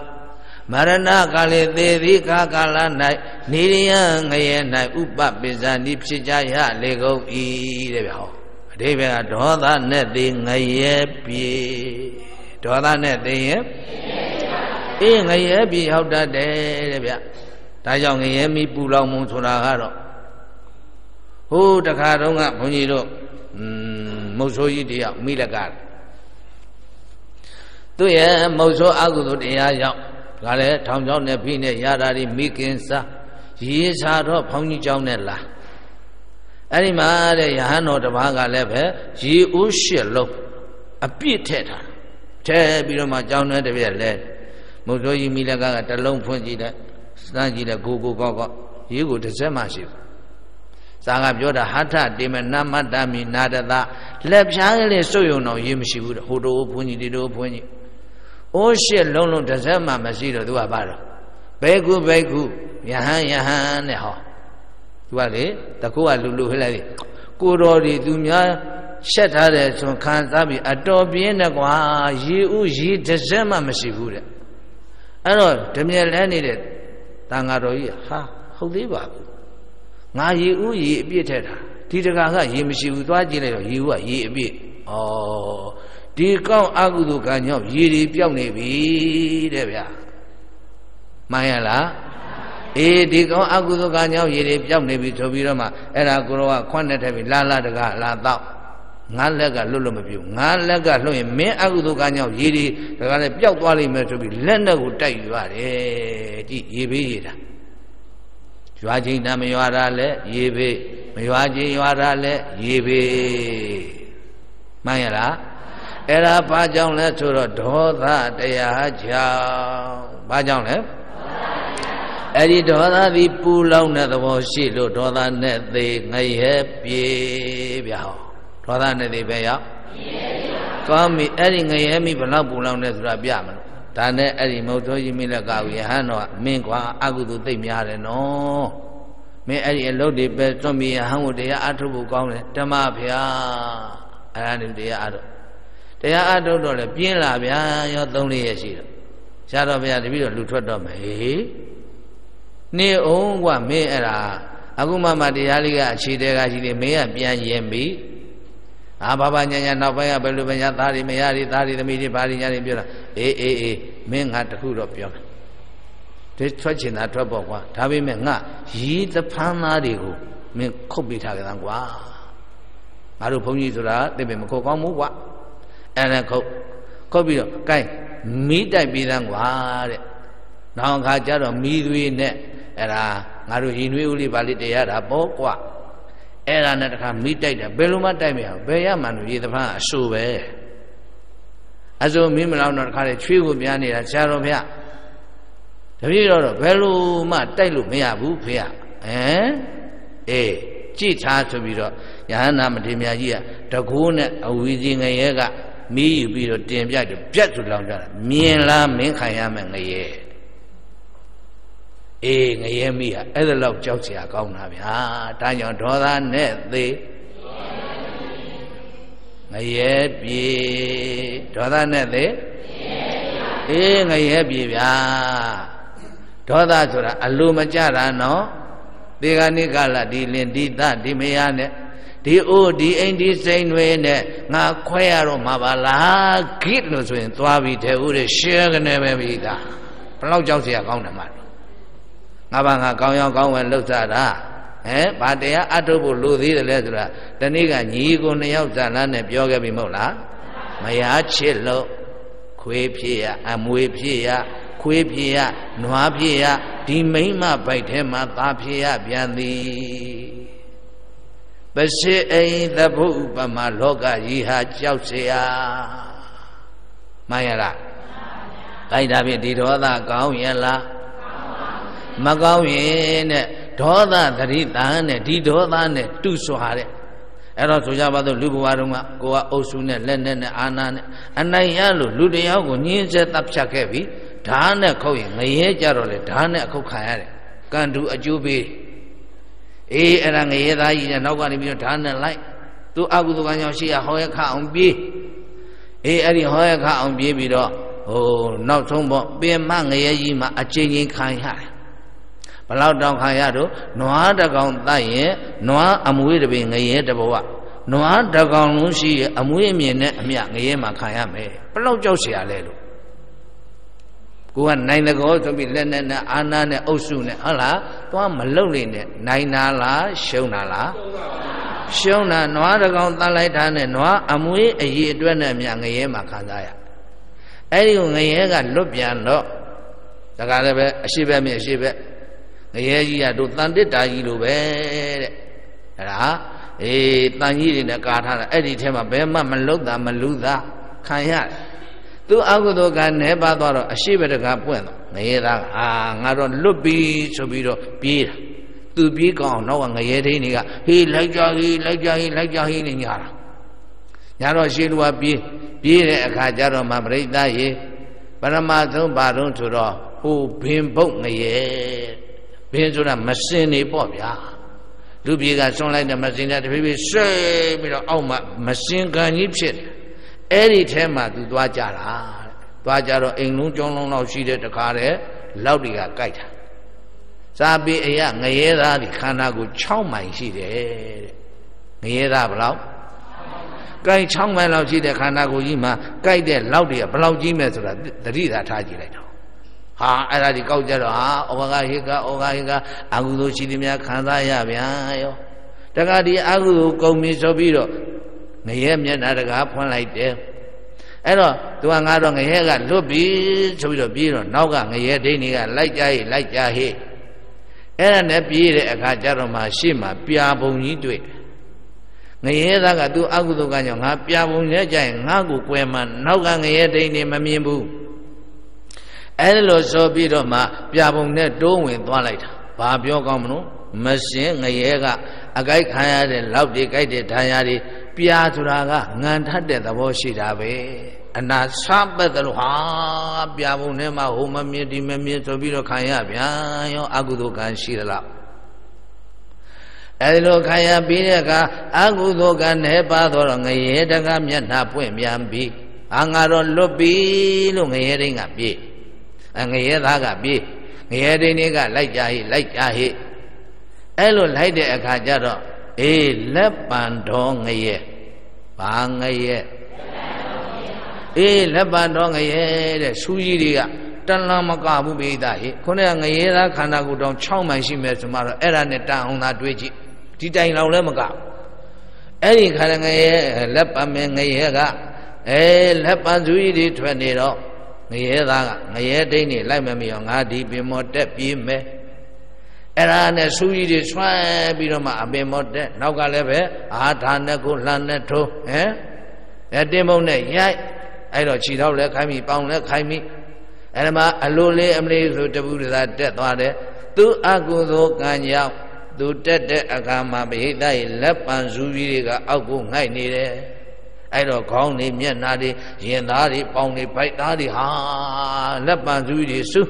Speaker 1: မရဏကာလေသေသည်ကာကာလ၌နေရိယငရဲ၌ဥပပိဇာနိဖြစ်ကြရလေကုန်၏တဲ့ဗျဟော အဓိပ္ပာယ်ကဒေါသနဲ့သေငရဲပြေဒေါသနဲ့သေရင်အေးငရဲပြေဟုတ်တတ်တယ်တဲ့ဗျဒါကြောင့်ငရဲမိပူလောင်မှုဆိုတာကတော့ဟိုးတခါတုန်းကဘုန်းကြီးတို့อืมမုတ်ဆိုးကြီးတယောက်မိလကသူ့ရဲ့မုတ်ဆိုးအကုသိုလ်တရားကြောင့်ဒါလည်းထောင်ချောင်းနဲ့ဖိနဲ့ရတာဒီမိခင်စားရေးစားတော့ဘုန်းကြီးเจ้าနဲ့လာ အဲ့ဒီမှာတဲ့ယဟန်တော်တစ်ပါးကလည်းပဲရေဦးရှစ်လုံးအပြည့်ထည့်ထားထဲပြီးတော့မှကြောင်းနှဲတစ်ပြက်လဲမုတ်တော်ကြီးမိလကကတလုံးဖွင့်ကြည့်လိုက်စမ်းကြည့်လိုက်ကိုကိုကောက်ကောက်ရေကိုတစ်စက်မှရှိဘူးစာကပြောတာဟထတေမနမတ္တမိနာတသလက်ဖြားကလေးစွတ်ယုံတော်ရေးမရှိဘူးဟိုတို့ဘုန်းကြီးဒီတို့ဘုန်းကြီးအိုးရှစ်လုံးလုံးတစ်စက်မှမရှိတော့သူကပါတော့ဘဲကုဘဲကုယဟန်ယဟန်နဲ့ဟော သူကလေတကူကလူလူဟဲ့လိုက်ကိုတော်ဒီသူများရှက်ထားတဲ့ဆိုခံစားပြီးအတော်ပြင်းတယ်ကွာရေဥရေတစ်စက်မှမရှိဘူးတဲ့အဲ့တော့ဓမြဲလဲနေတဲ့တန်ဃာတော်ကြီးဟာဟုတ်သေးပါဘူးငါရေဥရေအပြည့်ထက်တာဒီတကာကရေမရှိဘူးသွားကြည့်လိုက်တော့ရေဥကရေအပြည့်ဩဒီကောင်းအကုသိုလ်ကံကြောင့်ရေတွေပြောက်နေပြီတဲ့ဗျာမှန်ရလား အေးဒီကောင်းအကုသိုလ်ကံကြောင့်ရေတွေပြောက်နေပြီဆိုပြီးတော့မှအဲ့ဒါကိုရောကခွန်းနဲ့ထည့်ပြီးလာလာတကလာတော့ငါလက်ကလွတ်လို့မပြုငါလက်ကလွတ်ရင်မင်းအကုသိုလ်ကံကြောင့်ရေတွေဒါကလည်းပျောက်သွားလိမ့်မယ်ဆိုပြီးလက်နဲ့ကိုတိုက်ယူရတယ်ကြည့်ရေဘေးရေတာရွာချင်းနာမရွာတာလဲရေဘေးမရွာချင်းရွာတာလဲရေဘေးမှန်ရလားအဲ့ဒါဘာကြောင့်လဲဆိုတော့ဒေါသတရားကြောင့်ဘာကြောင့်လဲ အဲ့ဒီဒေါသသည်ပူလောင်တဲ့သဘောရှိလို့ဒေါသနဲ့သေးငရဲပြေဗျာဒေါသနဲ့သေးပဲရောက်ကောင်းပြီအဲ့ဒီငရဲမိဘလောက်ပူလောင်တဲ့ဆိုတာပြမလို့ဒါနဲ့အဲ့ဒီမௌသောကြီးမိလက်ကဝိဟန်တော့မင်းကွာအကုသိုလ်သိမ့်များတယ်နော်မင်းအဲ့ဒီအလုပ်တွေပဲတွန့်ပြီးဟန်ကိုတရားအထုဖို့ကောင်းတယ်ဓမ္မဗျာအဲ့ဒါနေတရားအထုတရားအထုတော့လေပြင်းလာဗျာရောသုံးလေးရရှိတော့ရှားတော့ဗျာတပည့်တော့လူထွက်တော့မယ် နေအောင်ကမင်းအဲ့ဒါအခုမှမှတရားလေးကအခြေတဲကရှိတယ်မင်းကပြန်ရင်ပြီအာဘာဘာညာညာနောက်ပိုင်းကဘယ်လိုပဲညာသားတွေမရတွေသားတွေသမီးတွေဘာတွေညာတွေပြောတာအေးအေးအေးမင်းငါတခုတော့ပြောမယ်ဒီထွက်ချင်တာထွက်ပေါ့ကွာဒါပေမဲ့ငါရီးသဖန်းသားတွေကိုမင်းခုတ်ပေးထားကြတာကွာငါတို့ဘုန်းကြီးဆိုတာတိပင်မခုတ်ကောင်းဘူးကွာအဲ့ဒါခုတ်ခုတ်ပြီးတော့ gain မီးတိုက်ပြီးသားကွာတဲ့နောက်ခါကျတော့မီးသွေးနဲ့ အဲ့ဒါငါတို့ရင်နွေးဦးလေးပါလေးတရားတာပေါ့ကွာအဲ့ဒါနဲ့တခါမိတိုက်တယ်ဘယ်လိုမှတိုက်မရဘူးဘယ်ရမှန်လို့ရေသဖန်းအဆူပဲအဆူမင်းမလောက်တော့တခါလေချွေးကိုများနေတာဆရာတော်ဖေတပည့်တော်တော့ဘယ်လိုမှတိုက်လို့မရဘူးဖေဟမ်အေးကြည့်ထားဆိုပြီးတော့ယဟန္တာမထေရမြတ်ကြီးကတကူးနဲ့အဝီစီငရဲကမီးယူပြီးတော့တင်ပြတယ်ပြတ်ဆိုလောင်ကြတာမြင်လားမင်းခံရမယ်ငရဲ အေးငရဲမိဟာအဲ့ဒါလောက်ကြောက်เสียကောင်းတာဗျာဒါကြောင့်ဒေါသနဲ့သေးငရဲပြေဒေါသနဲ့သေးအေးငရဲပြေဗျာဒေါသဆိုတာအလိုမကြတာနော်ဒီကနေ့ကလာဒီလင်ဒီသဒီမယားနဲ့ဒီအိုးဒီအိမ်ဒီစိန်တွေနဲ့ငါခွဲရတော့မှာပါလားခိတလို့ဆိုရင်သွားပြီးတဲ့ဦးတွေရှဲကနေပဲပြီသားဘလောက်ကြောက်เสียကောင်းတယ်မှာ ငါဘာငါကောင်းရောင်းကောင်းဝယ်လှုပ်စားတာဟဲ့ဗာတရားအထုတ်ဖို့လိုသေးတယ်လဲဆိုတာတနေ့ကညီကိုနှစ်ယောက်ဇာလန်းနဲ့ပြောခဲ့ပြီမဟုတ်လားမယားချစ်လို့ခွေးဖြစ်ရအမွေဖြစ်ရခွေးဖြစ်ရနွားဖြစ်ရဒီမိမ့်မဘိုက်ထဲမှာသားဖြစ်ရပြန်သည်ပစိအိမ်သဘုဥပမာလောကကြီးဟာကြောက်เสียမှန်ရလားမှန်ပါဗျာဒါဖြင့်ဒီဒေါသကောင်းရလား မကောင်းရင်တဲ့ဒေါသသတိတန်နဲ့ဒီဒေါသနဲ့တုစွာတဲ့အဲ့တော့ဆိုကြပါတော့လူဘဝတုန်းကကိုကအုပ်စုနဲ့လက်နဲ့နဲ့အာနာနဲ့အနိုင်ရလို့လူတယောက်ကိုညှင်းဆဲတပ်ဖြတ်ခဲ့ပြီဓာတ်နဲ့ခုတ်ရင်ငရဲကြတော့လေဓာတ်နဲ့အခုတ်ခံရတယ်ကံတူအကျိုးပေးအေးအဲ့ဒါငရဲသားကြီးနဲ့နောက်ကနေပြီးတော့ဓာတ်နဲ့လိုက်သူအကုသကံကြောင့်ရှိရဟောရခအောင်ပြေးအေးအဲ့ဒီဟောရခအောင်ပြေးပြီးတော့ဟိုနောက်ဆုံးပေါ့ပင်မငရဲကြီးမှာအချိန်ချင်းခံရတယ် ဘလောက်တောင်ခံရတော့နွားတကောင်တတ်ရင်နွားအမွေးတပင်ငရဲတဘဝနွားတကောင်လုံးရှိရအမွေးအမြင်နဲ့အမြငရဲမှာခံရမယ်ဘလောက်ကြောက်เสียရလဲလို့ကိုကနိုင်တကောဆိုပြီးလက်နဲ့နဲ့အာနာနဲ့အုပ်စုနဲ့ဟုတ်လားသွားမလုတ်လိမ့်နဲ့နိုင်တာလားရှုံးတာလားရှုံးတာနွားတကောင်တတ်လိုက်တာနဲ့နွားအမွေးအည်အတွက်နဲ့မြငရဲမှာခံစားရအဲ့ဒီကိုငရဲကလွတ်ပြန်တော့ဒါကလည်းပဲအရှိဘက်မြအရှိဘက် ငရဲကြီးကတို့တန်တစ်တာကြီးလိုပဲတဲ့အဲ့ဒါအေးတန်ကြီးတွေနဲ့ကာထားတာအဲ့ဒီထဲမှာဘယ်မှမလုတ်တာမလူတာခံရတယ်သူအကုသိုလ်ကနဲပါသွားတော့အရှိဘတကပွင့်တော့ငရဲသားအာငါတော့လွတ်ပြီဆိုပြီးတော့ပြေးတာသူပြေးကောင်းအောင်နောက်ကငရဲထိန်တွေကဟေးလိုက်ကြဟေးလိုက်ကြဟေးလိုက်ကြဟေးနေညာတာညာတော့ရှေးလူကပြေးပြေးတဲ့အခါကျတော့မှပြိဿရေပရမသုံးပါတော့ဆိုတော့ဟိုဘင်ပုတ်ငရဲ ဘင်ဆိုတာမစင်နေပေါ့ဗျာလူပြေကဆွန့်လိုက်တဲ့မစင်တဲ့တဖြည်းဖြည်းဆွဲပြီးတော့အောက်မှာမစင်ကန်ကြီးဖြစ်တယ်အဲ့ဒီထဲမှာသူသွားကြတာသွားကြတော့အိမ်လုံးကျောင်းလုံးလောက်ရှိတဲ့တခါတည်းလောက်တွေကကြိုက်တာစာပေအရာငရဲသားဒီခန္ဓာကို6မိုင်ရှိတယ်တဲ့ငရဲသားဘယ်လောက်ကိုင်6မိုင်လောက်ရှိတဲ့ခန္ဓာကိုယ်ကြီးမှာကြိုက်တဲ့လောက်တွေကဘယ်လောက်ကြီးမဲ့ဆိုတာတတိသာထားကြည့်လိုက်တော့ ဟာအဲ့ဒါဒီကောက်ကြတော့ဟာဩဃဟိကဩဃဟိကအကုသိုလ်ရှိသည်များခံစားရဗျာရောတခါဒီအကုသိုလ်ကုန်ပြီဆိုပြီးတော့ငရဲမျက်နှာတကားဖွင့်လိုက်တယ်အဲ့တော့သူကငါတော့ငရဲကလွတ်ပြီဆိုပြီးတော့ပြေးတော့နောက်ကငရဲဒိန်းတွေကလိုက်ကြဟိလိုက်ကြဟိအဲ့ဒါနဲ့ပြေးတဲ့အခါကျတော့မှရှေ့မှာပြာပုံကြီးတွေ့ငရဲသားကသူအကုသိုလ်ကကြောင့်ငါပြာပုံနဲ့ကြရင်ငါ့ကိုကွယ်မှနောက်ကငရဲဒိန်းတွေမမြင်ဘူး အဲ့လိုဆိုပြီးတော့မှပြာပုံနဲ့တိုးဝင်သွားလိုက်တာဘာပြောကောင်းမလို့မရှင်ငရဲကအကြိုက်ခံရတဲ့လောက်တွေကြိုက်တဲ့ဓာယာတွေပြာဆိုတာကငံထတ်တဲ့သဘောရှိတာပဲအနာဆပ်ပတ်တယ်လို့ဟာပြာပုံထဲမှာဟိုမမြင်ဒီမမြင်ဆိုပြီးတော့ခံရဗျာရောအကုသိုလ်ကံရှိသလားအဲဒီလိုခံရပြီးတဲ့အခါအကုသိုလ်ကံနဲ့ပါတော့ငရေတကမျက်နှာပွင့်ပြန်ပြီအာငါတော့လွတ်ပြီလို့ငရေတိုင်းကပြေးအ ငရေသားကပြေးငရေတိုင်းတွေကလိုက်ကြဟိလိုက်ကြဟိအဲ့လိုလိုက်တဲ့အခါကျတော့အေးလက်ပံတော်ငရဲဘာငရဲအေးလက်ပံတော်ငရဲတဲ့ဆူကြီးတွေကတန်လန်းမကဘူးပိသဟိခုနကငရဲသားခန္ဓာကိုယ်တောင်6မိုင်ရှိမယ်ဆိုမှတော့အဲ့ဒါနဲ့တန်အောင်သာတွေးကြည့်ဒီတိုင်လောက်လည်းမကဘူးအဲ့ဒီခန္ဓာငရဲလက်ပံမငရဲကအဲလက်ပံဆူကြီးတွေထွက်နေတော့ ငရဲသားကငရဲတိတ်နေလိုက်မမရောငါဒီပင်မောတက်ပြေးမယ်အဲ့ဒါနဲ့ဆူကြီးတွေဆွဲပြီးတော့မှအပင်မောတက်နောက်ကလည်းပဲအာထာနဲ့ကိုလှမ်းနဲ့ထိုးဟမ်အဲတင်းမုံနဲ့ရိုက်အဲ့တော့ခြေထောက်လည်းခိုင်းပြီးပေါင်လည်းခိုင်းပြီးအဲ့ဒါမှအလိုလေးအမလေးဆိုတပူတသာတက်သွားတယ်သူအကုသိုလ်ကံကြောင့်သူတက်တဲ့အခါမှာပိဋကရဲ့လက်ပံဆူကြီးတွေကအောက်ကိုငိုက်နေတယ် အဲ့တော့ခေါင်းတွေမျက်နှာတွေရင်သားတွေပေါင်တွေဗိုက်သားတွေဟာလက်ပံဆူကြီးတွေဆူ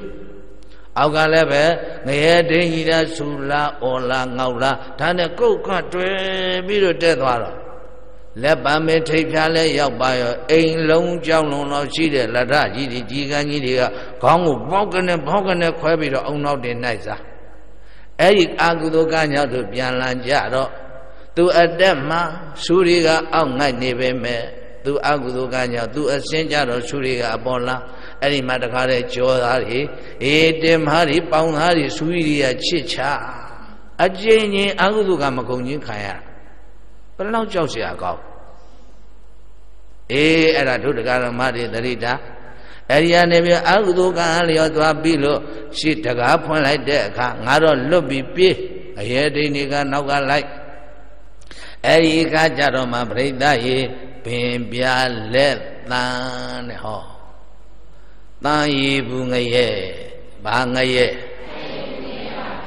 Speaker 1: အောက်ကလည်းပဲငရဲဒိန်ကြီးလားဆူလားအော်လားငေါလားဒါနဲ့ကုတ်ခတ်တွဲပြီးတော့တက်သွားတော့လက်ပံမေထိပ်ဖြားလဲရောက်ပါရောအိမ်လုံးကြောင်းလုံးတော့ရှိတဲ့လက်ထကြီးတွေကြီးကန်းကြီးတွေကခေါင်းကိုပေါက်ကနေပေါက်ကနေခွဲပြီးတော့အုံနောက်တင်နိုင်စားအဲ့ဒီအာကုသိုလ်ကညောက်တို့ပြန်လန်ကြတော့ သူအတက်မှာဆူရီကအောက်ငိုက်နေပေမဲ့သူအကုသိုလ်ကညောက်သူအစင်းကြတော့ဆူရီကအပေါ်လာအဲ့ဒီမှာတခါတဲ့ကြောသားတွေအေးတင်မားတွေပေါင်းသားတွေဆူရီရချစ်ချအကျဉ်းချင်းအကုသိုလ်ကမကုန်ချင်းခံရဘယ်လောက်ကြောက်เสียကောင်းအေးအဲ့ဒါဒုဒကရမတွေတရိတာအဲ့ဒီကနေပြီးအကုသိုလ်ကံလျော်သွားပြီလို့ရှေ့တကားဖွင့်လိုက်တဲ့အခါငါတော့လွတ်ပြီးပြေးအရေဒိနေကနောက်ကလိုက် အဲ့ဒီကကြတော့မှပြိဿရေပင်ပြလက်တန်တဲ့ဟောတန်ရီဘူးငရဲ့ဘာငရဲ့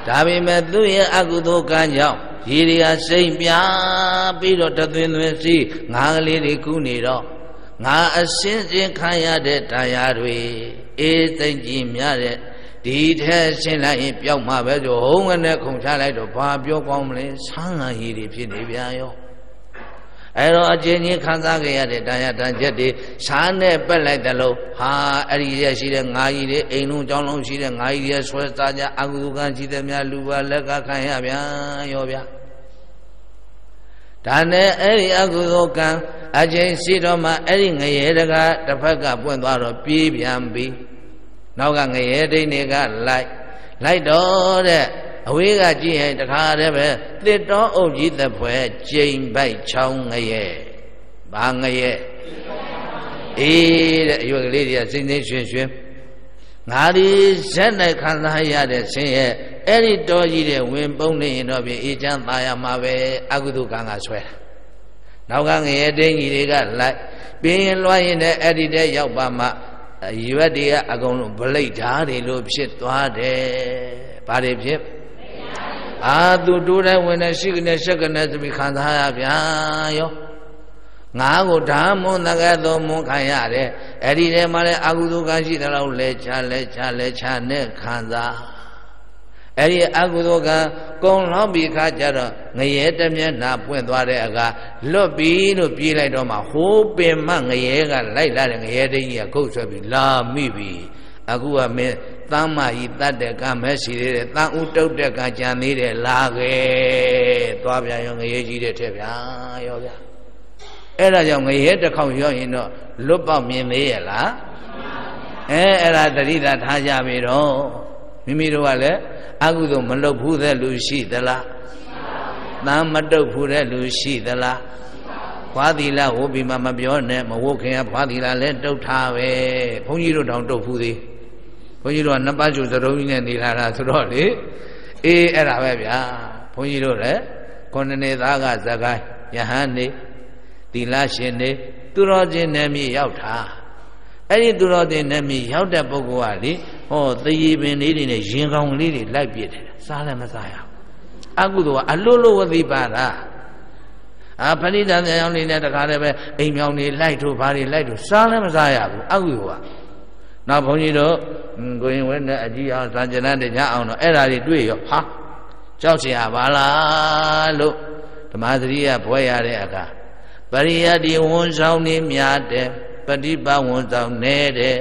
Speaker 1: ဒါပေမဲ့သူ့ရဲ့အကုသိုလ်ကံကြောင့်ရေတွေကစိမ့်ပြပြီးတော့တသွင်းသွင်းစီငါးကလေးတွေကူးနေတော့ငါအစင်းစင်းခံရတဲ့တရားတွေအေးသိမ့်ကြည်မြတဲ့ ဒီထဲရှင်းလိုက်ရင်ပျောက်မှာပဲဆိုဟုံးငနဲ့ခုန်ချလိုက်တော့ဘာပြောကောင်းမလဲဆန်းငံရည်တွေဖြစ်နေပြန်ရောအဲတော့အချင်းချင်းခံစားကြရတဲ့တရားတန်ချက်တွေရှားနဲ့ပက်လိုက်တယ်လို့ဟာအဲ့ဒီရရှိတဲ့ငါးကြီးတွေအိမ်လုံးကြောင်းလုံးရှိတဲ့ငါးကြီးတွေဆွဲစားကြအကုသကံရှိတဲ့များလူပါလက်ကခံရပြန်ရောဗျာဒါနဲ့အဲ့ဒီအကုသိုလ်ကံအချင်းရှိတော့မှအဲ့ဒီငရေတကတစ်ဖက်ကပွင့်သွားတော့ပြေးပြန်ပြီ နောက်ကငရေတိန်တွေကလိုက်လိုက်တော့တဲ့အဝေးကကြည့်ရင်တခါတည်းပဲတစ်တော်အုပ်ကြီးသဖွယ်ကျိန်ပိုက်ချောင်းငရေဘာငရေအေးတဲ့အရွက်ကလေးတွေကစိမ့်စိမ့်ရွှင်ရွှင်ငါဒီဇက်နဲ့ခံစားရတဲ့ဆင်းရဲအဲ့ဒီတော်ကြီးတဲ့ဝင်ပုံနေရင်တော့ပြင်အေးချမ်းသာရမှာပဲအကုသကံကဆွဲတာနောက်ကငရဲတင်းကြီးတွေကလိုက်ပြင်းရင်လွှားရင်လည်းအဲ့ဒီတဲ့ရောက်ပါမှ ရွက်တွေကအကုန်လုံးဗလိတ်ဓာတ်တွေလို့ဖြစ်သွားတယ်။ဘာတွေဖြစ်အာသူတိုးတိုင်းဝင်နေရှိကနေရှက်ကနေသမိခံစားရဗျာယောငါကိုဓမ္မွန်တကဲသောမွန်ခံရတယ်အဲ့ဒီထဲမှာလည်းအကုသိုလ်ကရှိတဲ့လောက်လဲချလဲချလဲချနဲ့ခံစား အဲ့ဒီအကုသိုလ်ကကုံလောပြီးခါကျတော့ငရဲတမျက်နှာပွင့်သွားတဲ့အခါလွတ်ပြီလို့ပြေးလိုက်တော့မှဟိုးပင်မငရဲကလိုက်လာတဲ့ငရဲတိကြီးကကုတ်ဆွဲပြီးလာမိပြီအခုကမင်းတမ်းမကြီးတတ်တဲ့ကမဲစီသေးတယ်တန်ဥတုတ်တဲ့ကကြံသေးတယ်လာခဲ့သွားပြန်ရောငရဲကြီးတဲ့ထက်ဗျာရောဗျာအဲ့ဒါကြောင့်ငရဲတစ်ခေါက်ရောရင်တော့လွတ်ပေါက်မြင်သေးရဲ့လားအဲအဲ့ဒါတတိတာထားကြပြီတော့မိမိတို့ကလည်း အကုသို့မလုပ်ဘူးတဲ့လူရှိသလားသံမတုတ်ဘူးတဲ့လူရှိသလားဖွာသီလဝုတ်ပြီးမှမပြောနဲ့မဝုတ်ခင်ကဖွာသီလလည်းတုတ်ထားပဲဘုန်းကြီးတို့တောင်တုတ်ဘူးသေးဘုန်းကြီးတို့ကနှစ်ပတ်ကျုသရုံးကြီးနဲ့နေလာတာဆိုတော့လေအေးအဲ့ဒါပဲဗျာဘုန်းကြီးတို့လည်းခုနှစ်နှစ်သားကဇကိုင်းယဟန်နေသီလရှင်နေသူတော်ချင်းနဲ့မြေရောက်တာအဲ့ဒီသူတော်ချင်းနဲ့မြေရောက်တဲ့ပုဂ္ဂိုလ်ကလေ ဟောသရေပင်လေးတွေနဲ့ရင်ကောင်းလေးတွေလိုက်ပြစ်တယ်စားလည်းမစားရဘူးအကုသိုလ်ကအလွတ်လွတ်ဝသိပါတာအာပရိသတ်တရားလေးနဲ့တခါတည်းပဲအိမ်မြောင်နေလိုက်ထိုးဘာတွေလိုက်ထိုးစားလည်းမစားရဘူးအကုသိုလ်ကနောက်ဘုန်းကြီးတို့ကိုရင်ဝဲနဲ့အကြီးအောင်သံကျင်တဲ့ညအောင်တော့အဲ့ဓာတွေတွေ့ရောဟာကြောက်เสียပါလားလို့ဓမ္မသတိယဘွဲရတဲ့အခါပရိယတ်ဒီဝန်ဆောင်နေများတဲ့ပฏิပတ်ဝန်ဆောင်နေတဲ့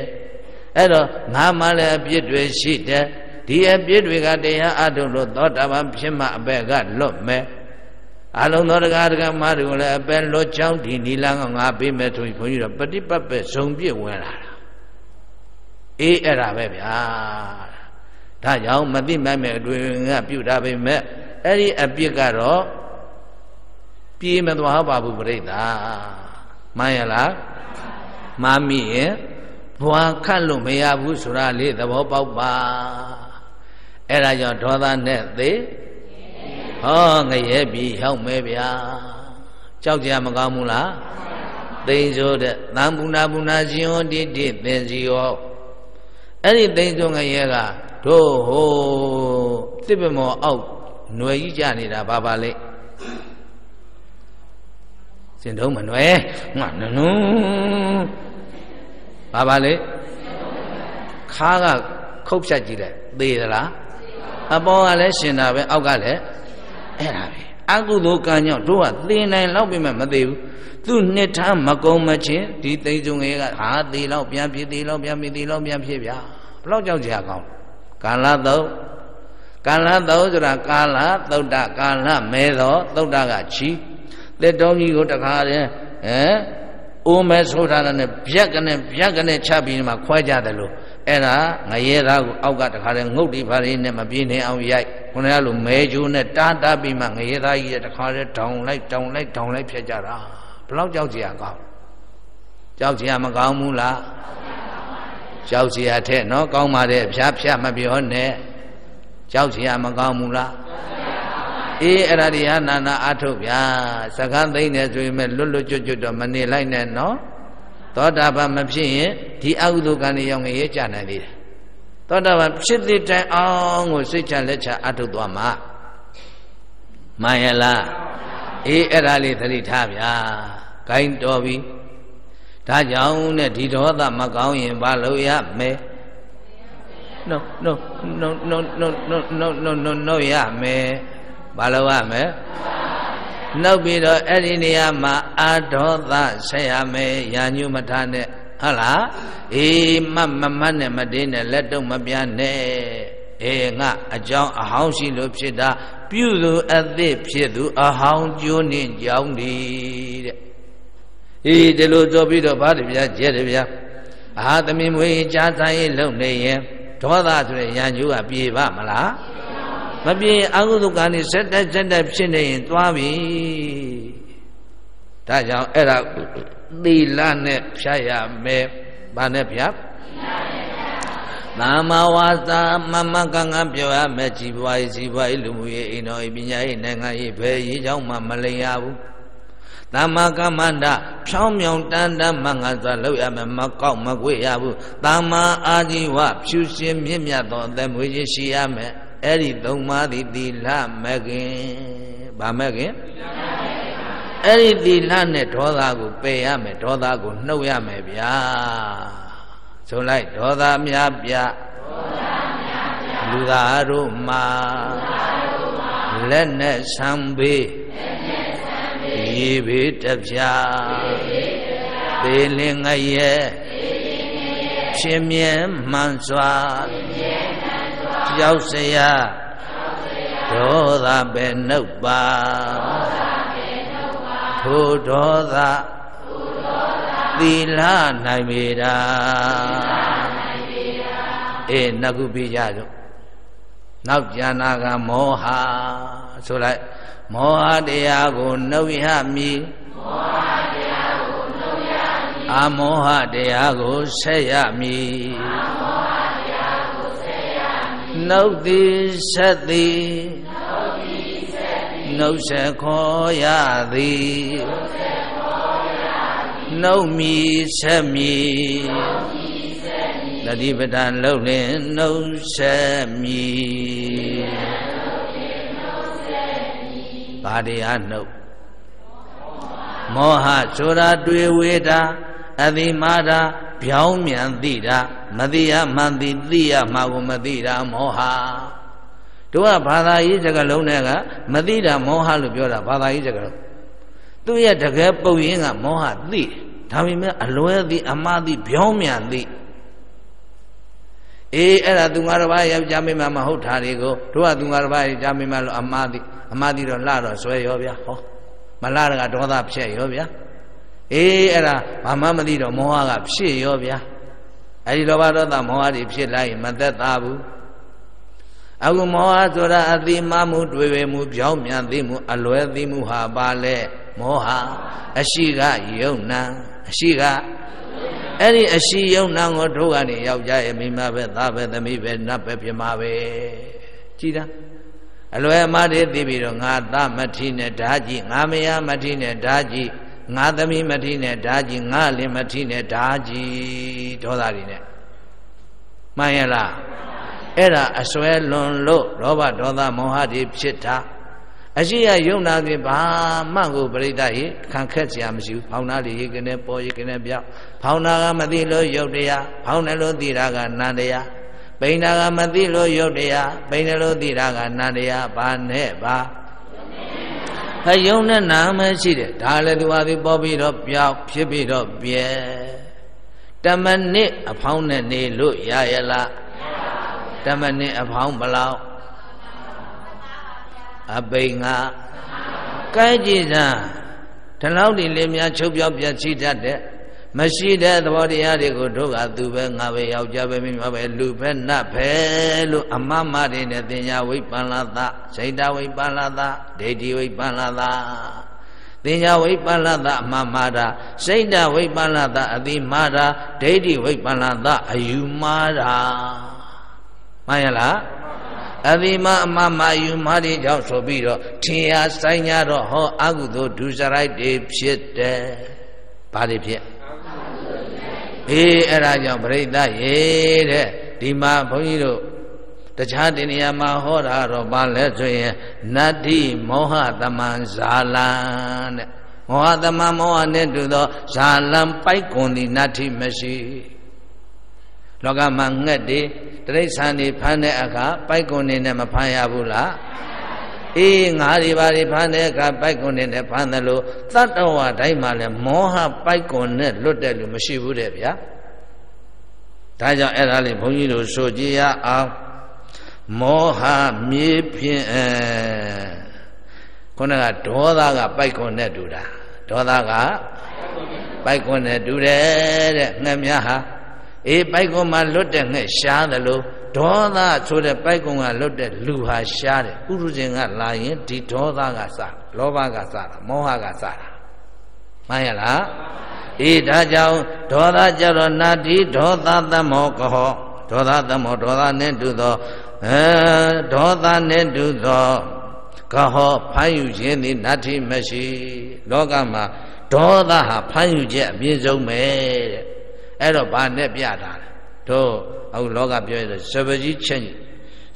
Speaker 1: အဲ့တော့ငါမှလည်းအပြစ်တွေရှိတယ်ဒီအပြစ်တွေကတရားအထုတ်လို့သောတာပန်ဖြစ်မှအပဲကလွတ်မယ်အလုံးသောတရားဒဂမတွေကိုလည်းအပဲလွတ်ချောင်းဒီနီလာကငါပေးမယ်ဆိုရင်ဘုန်းကြီးတို့ပฏิပတ်ပဲဇုံပြည့်ဝင်လာတာအေးအဲ့ဒါပဲဗျာဒါကြောင့်မသိမမဲ့အတွင်ကပြုတာပဲမဲ့အဲ့ဒီအပြစ်ကတော့ပြေးမသွားပါဘူးပြိဿမှန်ရလားမှားမိရင် ဘွာခတ်လို့မရဘူးဆိုတာလေးသဘောပေါက်ပါအဲ့ဒါကြောင့်ဒေါသနဲ့သေဟောငရဲပြီဟောက်မဲဗျာကြောက်ကြမကောင်းဘူးလားသိင်ဆိုတဲ့သံပုဏ္ဏပုဏ္ဏရှင်ဟောတိတိသင်စီဟောအဲ့ဒီသိင်ဆိုငရဲကတို့ဟိုတစ်ပမောအောက်ຫນွယ်ကြီးကြနေတာဘာပါလဲစင်တုံးမနွယ်ငါနနု ဘာပါလဲခါကခုတ်ဖြတ်ကြည့်လိုက်သေသလားအပေါ်ကလည်းရှင်တာပဲအောက်ကလည်းအဲ့ဒါပဲအကုသိုလ်ကံကြောင့်တို့ကသေနိုင်လောက်ပြီမဲ့မသေးဘူးသူနှစ်ထားမကုံမချင်းဒီသိစုံငယ်ကဟာသေလောက်ပြန်ဖြစ်သေလောက်ပြန်ဖြစ်သေလောက်ပြန်ဖြစ်ဗျာဘလောက်ကြောက်ကြရကောင်းကာလသုတ်ကာလသုတ်ဆိုတာကာလသုတ်တကာလမဲသောသုတ်တကချီလက်တော်ကြီးကိုတခါတည်းဟမ် အိုးမဲဆိုထားတဲ့ဗျက်ကနေဗျက်ကနေချပြီးမှခွဲကြတယ်လို့အဲ့ဒါငရဲသားကိုအောက်ကတခါတည်းငုတ်တိဖာလေးနဲ့မပြေးနေအောင်ရိုက်ခုနကလိုမဲချိုးနဲ့တားတားပြီးမှငရဲသားကြီးတခါတည်းတောင်လိုက်တောင်လိုက်တောင်လိုက်ဖြတ်ကြတာဘလောက်ကြောက်ကြရကောင်းကြောက်ကြရမကောင်းဘူးလားကြောက်ကြရတဲ့နော်ကောင်းပါတယ်ဖြားဖြားမပြောနဲ့ကြောက်ကြရမကောင်းဘူးလား အေးအဲ့ဒါဒီဟာနာနာအထုတ်ဗျာစကားသိမ့်နေဆိုရင်မဲ့လွတ်လွတ်ကျွတ်ကျွတ်တော့မနေလိုက်နဲ့နော်သောတာပန်မဖြစ်ရင်ဒီအကုသိုလ်ကံတွေရောက်ငရဲကြနိုင်သေးတယ်သောတာပန်ဖြစ်တဲ့တိုင်အောင်ကိုစိတ်ချလက်ချအထုတ်သွားမှာမှန်ရလားအေးအဲ့ဒါလေးသတိထားဗျာဂိုင်းတော်ပြီဒါကြောင့်နဲ့ဒီဒေါသမကောင်းရင်ဘာလို့ရမဲ no no no no no no no no no no ရမယ် ဘာလို့ရမယ်နောက်ပြီးတော့အဲ့ဒီနေရာမှာအာဒေါသဆက်ရမယ်ယာညုမထနဲ့ဟုတ်လားအေးမမမနဲ့မတင်းနဲ့လက်တော့မပြနဲ့အေးငါအကြောင်းအဟောင်းရှိလို့ဖြစ်တာပြုသူအသစ်ဖြစ်သူအဟောင်းကျိုးနှင့်ကြောင်းဒီတဲ့အေးဒီလိုဆိုပြီးတော့ဗားတဗျာကျဲတယ်ဗျာအာသမီးမွေးကြားဆိုင်လုံနေရင်ဒေါသဆိုတဲ့ရန်ကျိုးကပြေပါမလား မပြေအကုသိုလ်ကံနေစက်တက်စက်တက်ဖြစ်နေရင်သွားပြီဒါကြောင့်အဲ့ဒါသီလနဲ့ဖြတ်ရမယ်ဘာနဲ့ဖြတ်သမ္မာဝါစာမမကံကပြောရမယ်ជីပွားရေးជីပွားရေးလူမှုရေးအိမ်တော်ရေးပညာရေးနိုင်ငံရေးဘယ်ရေးကြောင့်မှမလိမ်ရဘူးသမ္မာကမ္မန္တဖြောင်းမြောင်တန်တန်မငါစွာလောက်ရမယ်မကောက်မကွေ့ရဘူးသမ္မာအာဇီဝဖြူရှင်မြင့်မြတ်သောအသက်မွေးခြင်းရှိရမယ် အဲ့ဒီသုံးပါးသည်သီလမဲ့ခင်ဗာမဲ့ခင်အဲ့ဒီသီလနဲ့ဒေါသကိုပယ်ရမယ်ဒေါသကိုနှုတ်ရမယ်ဗျာဆိုလိုက်ဒေါသများပြလူသားတို့မှာလက်နဲ့ဆံပေးရေဘေးတပြာသေလင်ငရဲ့ရှင်မြဲမှန်စွာ ကြောက်စရာဒေါသပဲနှုတ်ပါထိုဒေါသသီလနိုင်ပေတာအေးနှစ်ခုပြကြတော့နောက်ဉာဏကမောဟဆိုလိုက်မောဟတရားကိုနှုတ်ရမည်မောဟတရားကိုနှုတ်ရမည်အမောဟတရားကိုဆက်ရမည် နှုတ်သည်ဆက်သည်နှုတ်သည်ဆက်သည်နှုတ်ဆက်ခေါ်ရသည်နှုတ်ဆက်ခေါ်ရသည်နှုတ်မီဆက်မီနှုတ်မီဆက်မီတတိပဒံလှုပ်လင်နှုတ်ဆက်မီဘာတရားနှုတ်မောဟဆိုတာတွေ့ဝေတာအတိမာတာ ဗျောင်းမြန်သိတာမသိရမှန်သိသိရမှာကိုမသိတာမောဟတို့ကဘာသာရေးစကားလုံးတွေကမသိတာမောဟလို့ပြောတာဘာသာရေးစကားလုံးသူ့ရဲ့တကယ်ပုံရင်းကမောဟသိဒါပေမဲ့အလွဲသိအမှားသိဗျောင်းမြန်သိအေးအဲ့ဒါသူငါတစ်ပါးယောက်ျားမိန်းမမဟုတ်တာတွေကိုတို့ကသူငါတစ်ပါးယောက်ျားမိန်းမလို့အမှားသိအမှားသိတော့လှတော့ဆွဲရောဗျာဟောမလှတကဒေါသဖြစ်ရောဗျာ အေးအဲ့ဒါဘာမှမသိတော့မောဟကဖြစ်ရောဗျာအဲ့ဒီလောဘဒေါသမောဟတွေဖြစ်လိုက်မသက်သာဘူးအခုမောဟဆိုတာအတိမမှုတွေ့ဝေမှုပြောင်းမြန်သိမှုအလွယ်သိမှုဟာပါလဲမောဟအရှိကယုံနာအရှိကအဲ့ဒီအရှိယုံနာကိုတို့ကနေယောက်ျားရဲ့မိမပဲသားပဲသမီးပဲနတ်ပဲပြမပဲကြည်တာအလွယ်အမှားတွေသိပြီးတော့ငါသားမထီနဲ့ဓာကြီးငါမယားမထီနဲ့ဓာကြီး ငါသမီးမထီနဲ့ဓာကြီးငါလင်မထီနဲ့ဓာကြီးဒေါသတွေနဲ့မှန်ရလားအဲ့ဒါအစွဲလွန်လို့လောဘဒေါသမောဟတွေဖြစ်တာအရှိရယုံနာပြင်ဘာမှကိုပြိတ္တဟိခံခက်စရာမရှိဘူးဖောင်းနာလေးရေကနေပေါ်ရေကနေပြောက်ဖောင်းနာကမသိလို့ယုတ်တရားဖောင်းတယ်လို့သိတာကနန္တရားပိဏကမသိလို့ယုတ်တရားပိဏလို့သိတာကနန္တရားဘာနဲ့ဘာ အယုံနဲ့နာမရှိတယ်ဒါလည်းသူဟာဒီပေါ်ပြီးတော့ပြောက်ဖြစ်ပြီးတော့ပြဲတမနစ်အဖောင်းနဲ့နေလို့ရရလားတမနစ်အဖောင်းဘလောက်အပိန်ကကဲကြည်စားဒီလောက်ဒီလေးများချုပ်ပြောက်ပြချိတတ်တဲ့ မရှိတဲ့သဘောတရားတွေကိုတို့ကသူပဲငါပဲယောက်ျားပဲမိန်းမပဲလူပဲနတ်ပဲလို့အမမတွေနဲ့တင်ညာဝိပန္နသစိတ်တဝိပန္နသဒိဋ္ဌိဝိပန္နသတင်ညာဝိပန္နသအမမတာစိတ်တဝိပန္နသအတိမာတာဒိဋ္ဌိဝိပန္နသအယူမာတာမှန်ရလားအဘိမအမမယူမာတွေကြောင့်ဆိုပြီးတော့ထင်ရဆိုင်ကြတော့ဟောအကုသိုလ်ဒုစရိုက်တွေဖြစ်တယ်ဘာတွေဖြစ် အေးအဲ့ဒါကြောင့်ပြိဿရေတဲ့ဒီမှာဘုန်းကြီးတို့တခြားတင်နေရာမှာဟောတာတော့ဘာလဲဆိုရင်နတ္တိမောဟတမန်ဇာလံတဲ့မောဟတမန်မောဟနဲ့တူသောဇာလံပိုက်ကွန်သည်နတ္တိမရှိလောကမှာငှက်တွေတရိษံတွေဖမ်းတဲ့အခါပိုက်ကွန်နေနဲ့မဖမ်းရဘူးလား အေးငါးတွေပါတွေဖမ်းတဲ့အခါပိုက်ကွန်နေနဲ့ဖမ်းတယ်လို့သတ္တဝါတိုင်းမှာလဲမောဟပိုက်ကွန်နဲ့လွတ်တဲ့လူမရှိဘူးတဲ့ဗျာဒါကြောင့်အဲ့ဒါလေးဘုန်းကြီးတို့ဆိုကြရအောင်မောဟမြေဖြင့်အဲခုနကဒေါသကပိုက်ခွန်နဲ့တူတာဒေါသကပိုက်ခွန်နဲ့တူတယ်တဲ့ငှက်များဟာအေးပိုက်ခွန်မှာလွတ်တဲ့ငှက်ရှားတယ်လို့ ဒေါသဆိုတဲ့ပိုက်ခွန်ကလွတ်တဲ့လူဟာရှားတယ်ပုရုဇဉ်ကလာရင်ဒီဒေါသကစလောဘကစတာမောဟကစတာမှန်ရလားအေးဒါကြောင့်ဒေါသကြတော့နာတိဒေါသသမောကဟောဒေါသသမောဒေါသနဲ့တူသောအဲဒေါသနဲ့တူသောကဟောဖမ်းယူခြင်းသည်နတ္ထိမရှိ လောကမှာဒေါသဟာဖမ်းယူချက်အပြည့်စုံပဲတဲ့အဲ့တော့ဘာနဲ့ပြတာလဲ တို့အခုလောကပြောရတဲ့ဇပကြီးချက်ကြီး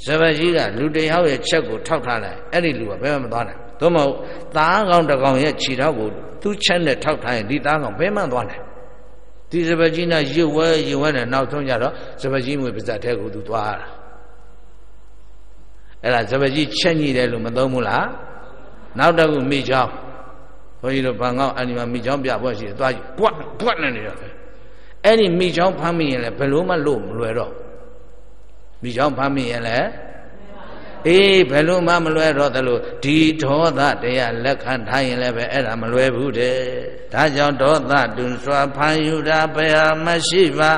Speaker 1: ဇပကြီးကလူတယောက်ရဲ့ချက်ကိုထောက်ထားလိုက်အဲ့ဒီလူကဘယ်မှမသွားနိုင်သို့မဟုတ်သားကောင်တကောင်ရဲ့ခြေထောက်ကိုသူ့ချက်နဲ့ထောက်ထားရင်ဒီသားကောင်ဘယ်မှသွားနိုင်ဒီဇပကြီးနဲ့ရွဝဲရွဝဲနဲ့နောက်ဆုံးကြတော့ဇပကြီးမွေပါဇက်ထဲကိုသူသွားတာအဲ့ဒါဇပကြီးချက်ညိတယ်လို့မသုံးဘူးလားနောက်တစ်ခုမိချောင်းဘုန်းကြီးတို့ဘန်ကောက်အနီမှာမိချောင်းပြဖို့ရှိတယ်သွားကြည့်ပွတ်ပွတ်နေနေတော့ အဲ့ဒီမိချောင်းဖမ်းမိရင်လည်းဘယ်လို့မှလို့မလွယ်တော့မိချောင်းဖမ်းမိရင်လည်းအေးဘယ်လို့မှမလွယ်တော့သလိုဒီဒေါသတရားလက်ခံထားရင်လည်းပဲအဲ့ဒါမလွယ်ဘူးတဲ့ဒါကြောင့်ဒေါသတွင်စွာဖန်ယူတာဘယ်ဟာမရှိပါ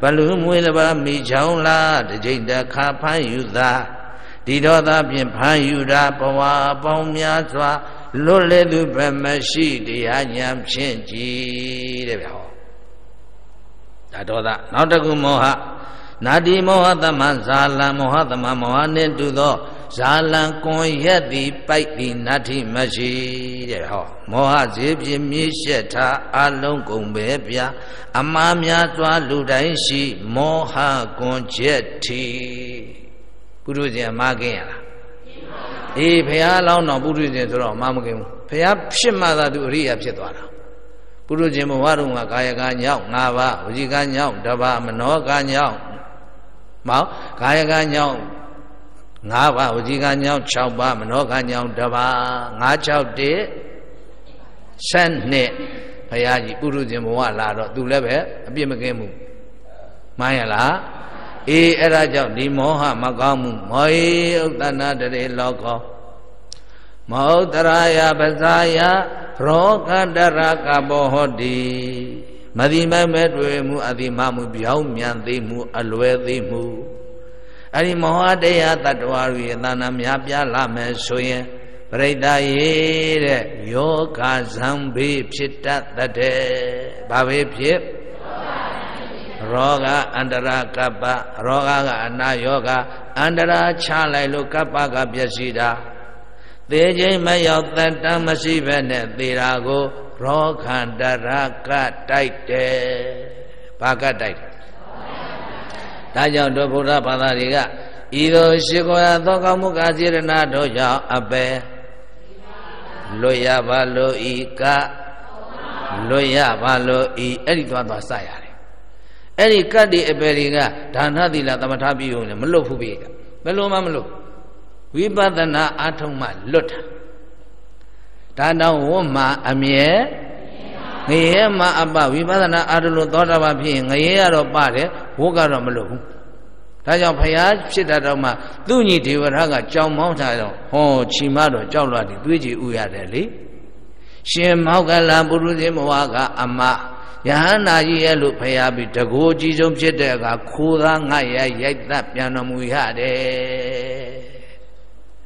Speaker 1: ဘလူမွေးတပါမိချောင်းလားတစ်ချိန်တစ်ခါဖန်ယူသာဒီဒေါသဖြင့်ဖန်ယူတာဘဝပေါင်းများစွာလွတ်လေသူဘယ်မရှိတရားဉာဏ်ဖြင့်ကြည်တဲ့ဗျဟော ဒါဒေါသနောက်တစ်ခုမောဟနာတိမောဟသမဇာလံမောဟသမမောဟနှင့်တူသောဇာလံကွန်ရက်သည်ပိုက်သည်နတ္ထိမရှိတဲ့ဟောမောဟဇေပြင်းမြေရှက်ထားအလုံးကုန်ပဲဗျာအမှားများစွာလူတိုင်းရှိမောဟကွန်ချက်ထီပုရုဇဉ်မာကင်းရလားအေးဘုရားလောင်းတော်ပုရုဇဉ်ဆိုတော့မာမကင်းဘူးဘုရားဖြစ်မှသာသူအရိယာဖြစ်သွားတာ ပုရုဇဉ်ဘဝတုန်းကကာယကညောင်း၅ပါးဝစီကညောင်းတပါးမနောကညောင်းမောကာယကညောင်း၅ပါးဝစီကညောင်း6ပါးမနောကညောင်းတပါး9 6 1 7နှစ်ဘုရားကြီးပုရုဇဉ်ဘဝလာတော့သူလည်းပဲအပြစ်မကင်းဘူးမှန်ရလားအေးအဲ့ဒါကြောင့်ဒီမောဟမကောင်းမှုမောဟိဥဒ္ဒနာတရေလောကော မောတရာယပဇာယရောဂတရကဘောဟောတိမတိမမဲ့တွေ့မှုအတိမမှုပြောင်းမြန်သေးမှု အလွယ်သေးမှုအဲ့ဒီမောဟတရားတ attva တွေသာနာများပြားလာမယ်ဆိုရင်ပရိဒရေတဲ့ယောဂဇံဘေးဖြစ်တတ်တဲ့ဘာဘေးဖြစ်ရောဂအန္တရာကပ္ပရောဂကအနာယောဂအန္တရာချလိုက်လို့ကပ္ပကပျက်စီးတာ သေခြင်းမရောက်တတမ်းမရှိပဲနဲ့သေတာကိုရောခန္တရာကတိုက်တယ်ဘာကတိုက်ဒါကြောင့်တို့ဗုဒ္ဓဘာသာတွေကဤသို့ရှိခိုးရသောကောင်းမှုကာစေရနာတို့ကြောင့်အပေလွတ်ရပါလို့ဤကလွတ်ရပါလို့ဤအဲ့ဒီသွားသွားစရတယ်အဲ့ဒီကတ္တိအပေတွေကဒါနသီလသမထပြုုံနဲ့မလွတ်ဘူးပြေဘယ်လိုမှမလွတ် ဝိပဿနာအာထုံမှလွတ်တာဒါတော့ဝတ်မှာအမြဲငရဲမှာအပဝိပဿနာအာထုလို့သောတာပန်ဖြစ်ရင်ငရဲကတော့ပါတယ်ဝတ်ကတော့မလွတ်ဘူးဒါကြောင့်ဖရာဖြစ်တာတော့မှသူ့ညီဒေဝရကကြောင်မောင်းထားတော့ဟောချီမတော့ကြောက်လွှတ်ပြီးသွေးကြည်ဥရတယ်လေရှင်မောက္ကလပုရုဇေမဝကအမယဟန္တာကြီးရဲ့လို့ဖရာပြီးတကိုးကြီးဆုံးဖြစ်တဲ့အခါခိုးသားငှရရိုက်သပြန်တော်မူရတယ်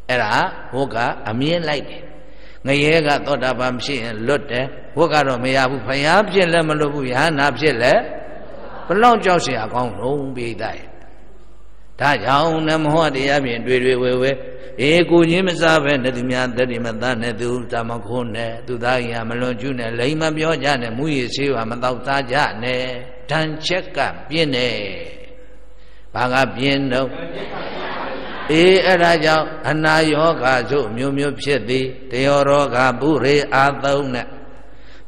Speaker 1: အဲ့ဒါဘုကအမြင်လိုက်တယ်ငရဲကသောတာပန်ဖြစ်ရင်လွတ်တယ်ဘုကတော့မရဘူးဖရာဖြစ်လည်းမလွတ်ဘူးယဟန္တာဖြစ်လည်းဘလောက်ကြောက်เสียကောင်းလုံးပိဋကရဲ့ဒါကြောင့်နမောတရားဖြင့်တွေ့တွေ့ဝဲဝဲအေကိုချင်းမစားပဲနဲ့သူများတတိမသားနဲ့သူတမခိုးနဲ့သူသားကြီးဟာမလွန်ကျူးနဲ့လိမ်မပြောကြနဲ့မူရည်ဆေးဟာမတော့သားကြနဲ့တန်ချက်ကပြင်းနေ ဘာကပြင်းတော့ အေးအဲ့ဒါကြောင့်အနာယောဂဆိုမျိုးမျိုးဖြစ်သည်တယောရောဂပုရိအာသုံးနဲ့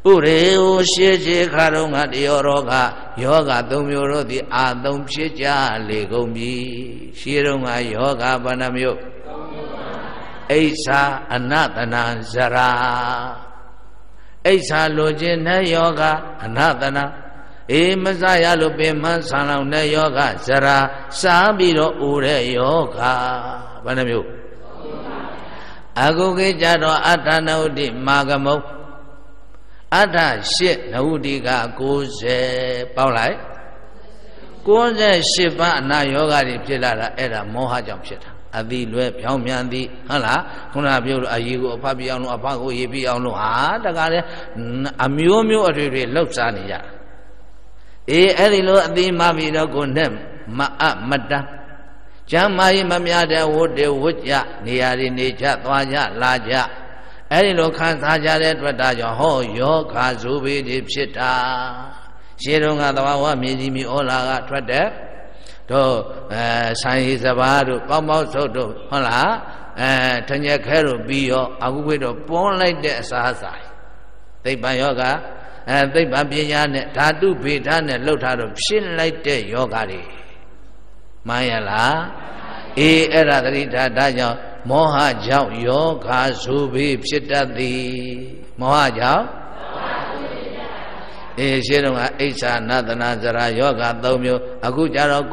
Speaker 1: ပုရိဟုရှေးရှေးခါတော့ကတယောရောဂယောဂသုံးမျိုးတို့သည်အာသုံးဖြစ်ကြလေကုန်ပြီရှေးတော့ကယောဂဘာနှမျိုးအိဆာအနတနာဇရာအိဆာလိုခြင်းနဲ့ယောဂအနတနာ အေးမစားရလို့ပင်မဆံလောင်တဲ့ယောဂဇရာစားပြီးတော့ဦးတဲ့ယောဂဘာနှမျိုးအကုကေကြတော့အတ္တနုဒ္ဓိမာဂမုတ်အတ္တရှစ်နဝုဒိက90ပေါင်းလိုက်98ပါးအနာယောဂတွေဖြစ်လာတာအဲ့ဒါမောဟကြောင့်ဖြစ်တာအတိလွဲဖြောင်းမြန်သည်ဟုတ်လားခုနပြောလို့အရေးကိုအဖပြအောင်လို့အဖကိုရေးပြအောင်လို့ဟာတကားလေအမျိုးမျိုးအထွေထွေလှုပ်ရှားနေကြ အေးအဲ့ဒီလိုအတိမပြီးတော့ကိုနဲ့မအမတ္တကျမ်းမာရင်မမြတဲ့ဝတ်တွေဝတ်ကြနေရာတွေနေကြသွားကြလာကြအဲ့ဒီလိုခံစားကြတဲ့အတွက်ဒါကြောင့်ဟောယောဂဇူပေတွေဖြစ်တာရှင်းတော့ကသဘာဝမြေကြီးမြေဩလာကထွက်တဲ့တို့အဲဆိုင်ရည်စဘာတို့ပေါင်းပေါင်းစုပ်တို့ဟုတ်လားအဲထညက်ခဲတို့ပြီးရောအကုဝိတို့ပွန်းလိုက်တဲ့အစားအစာသိပ္ပံယောဂ အဲသိပ္ပံပညာနဲ့ဓာတုဗေဒနဲ့လှုပ်ထားတော့ဖြစ်လိုက်တဲ့ယောဂတွေမှန်ရလားအေးအဲ့ဒါတတိဓာတ်ကြောင့်မောဟကြောင့်ယောဂဆိုပြီးဖြစ်တတ်သည်မောဟကြောင့်အေးရှင်းတော့ကအိဋ္ဌာနသနာဇရာယောဂ၃မျိုးအခုကြတော့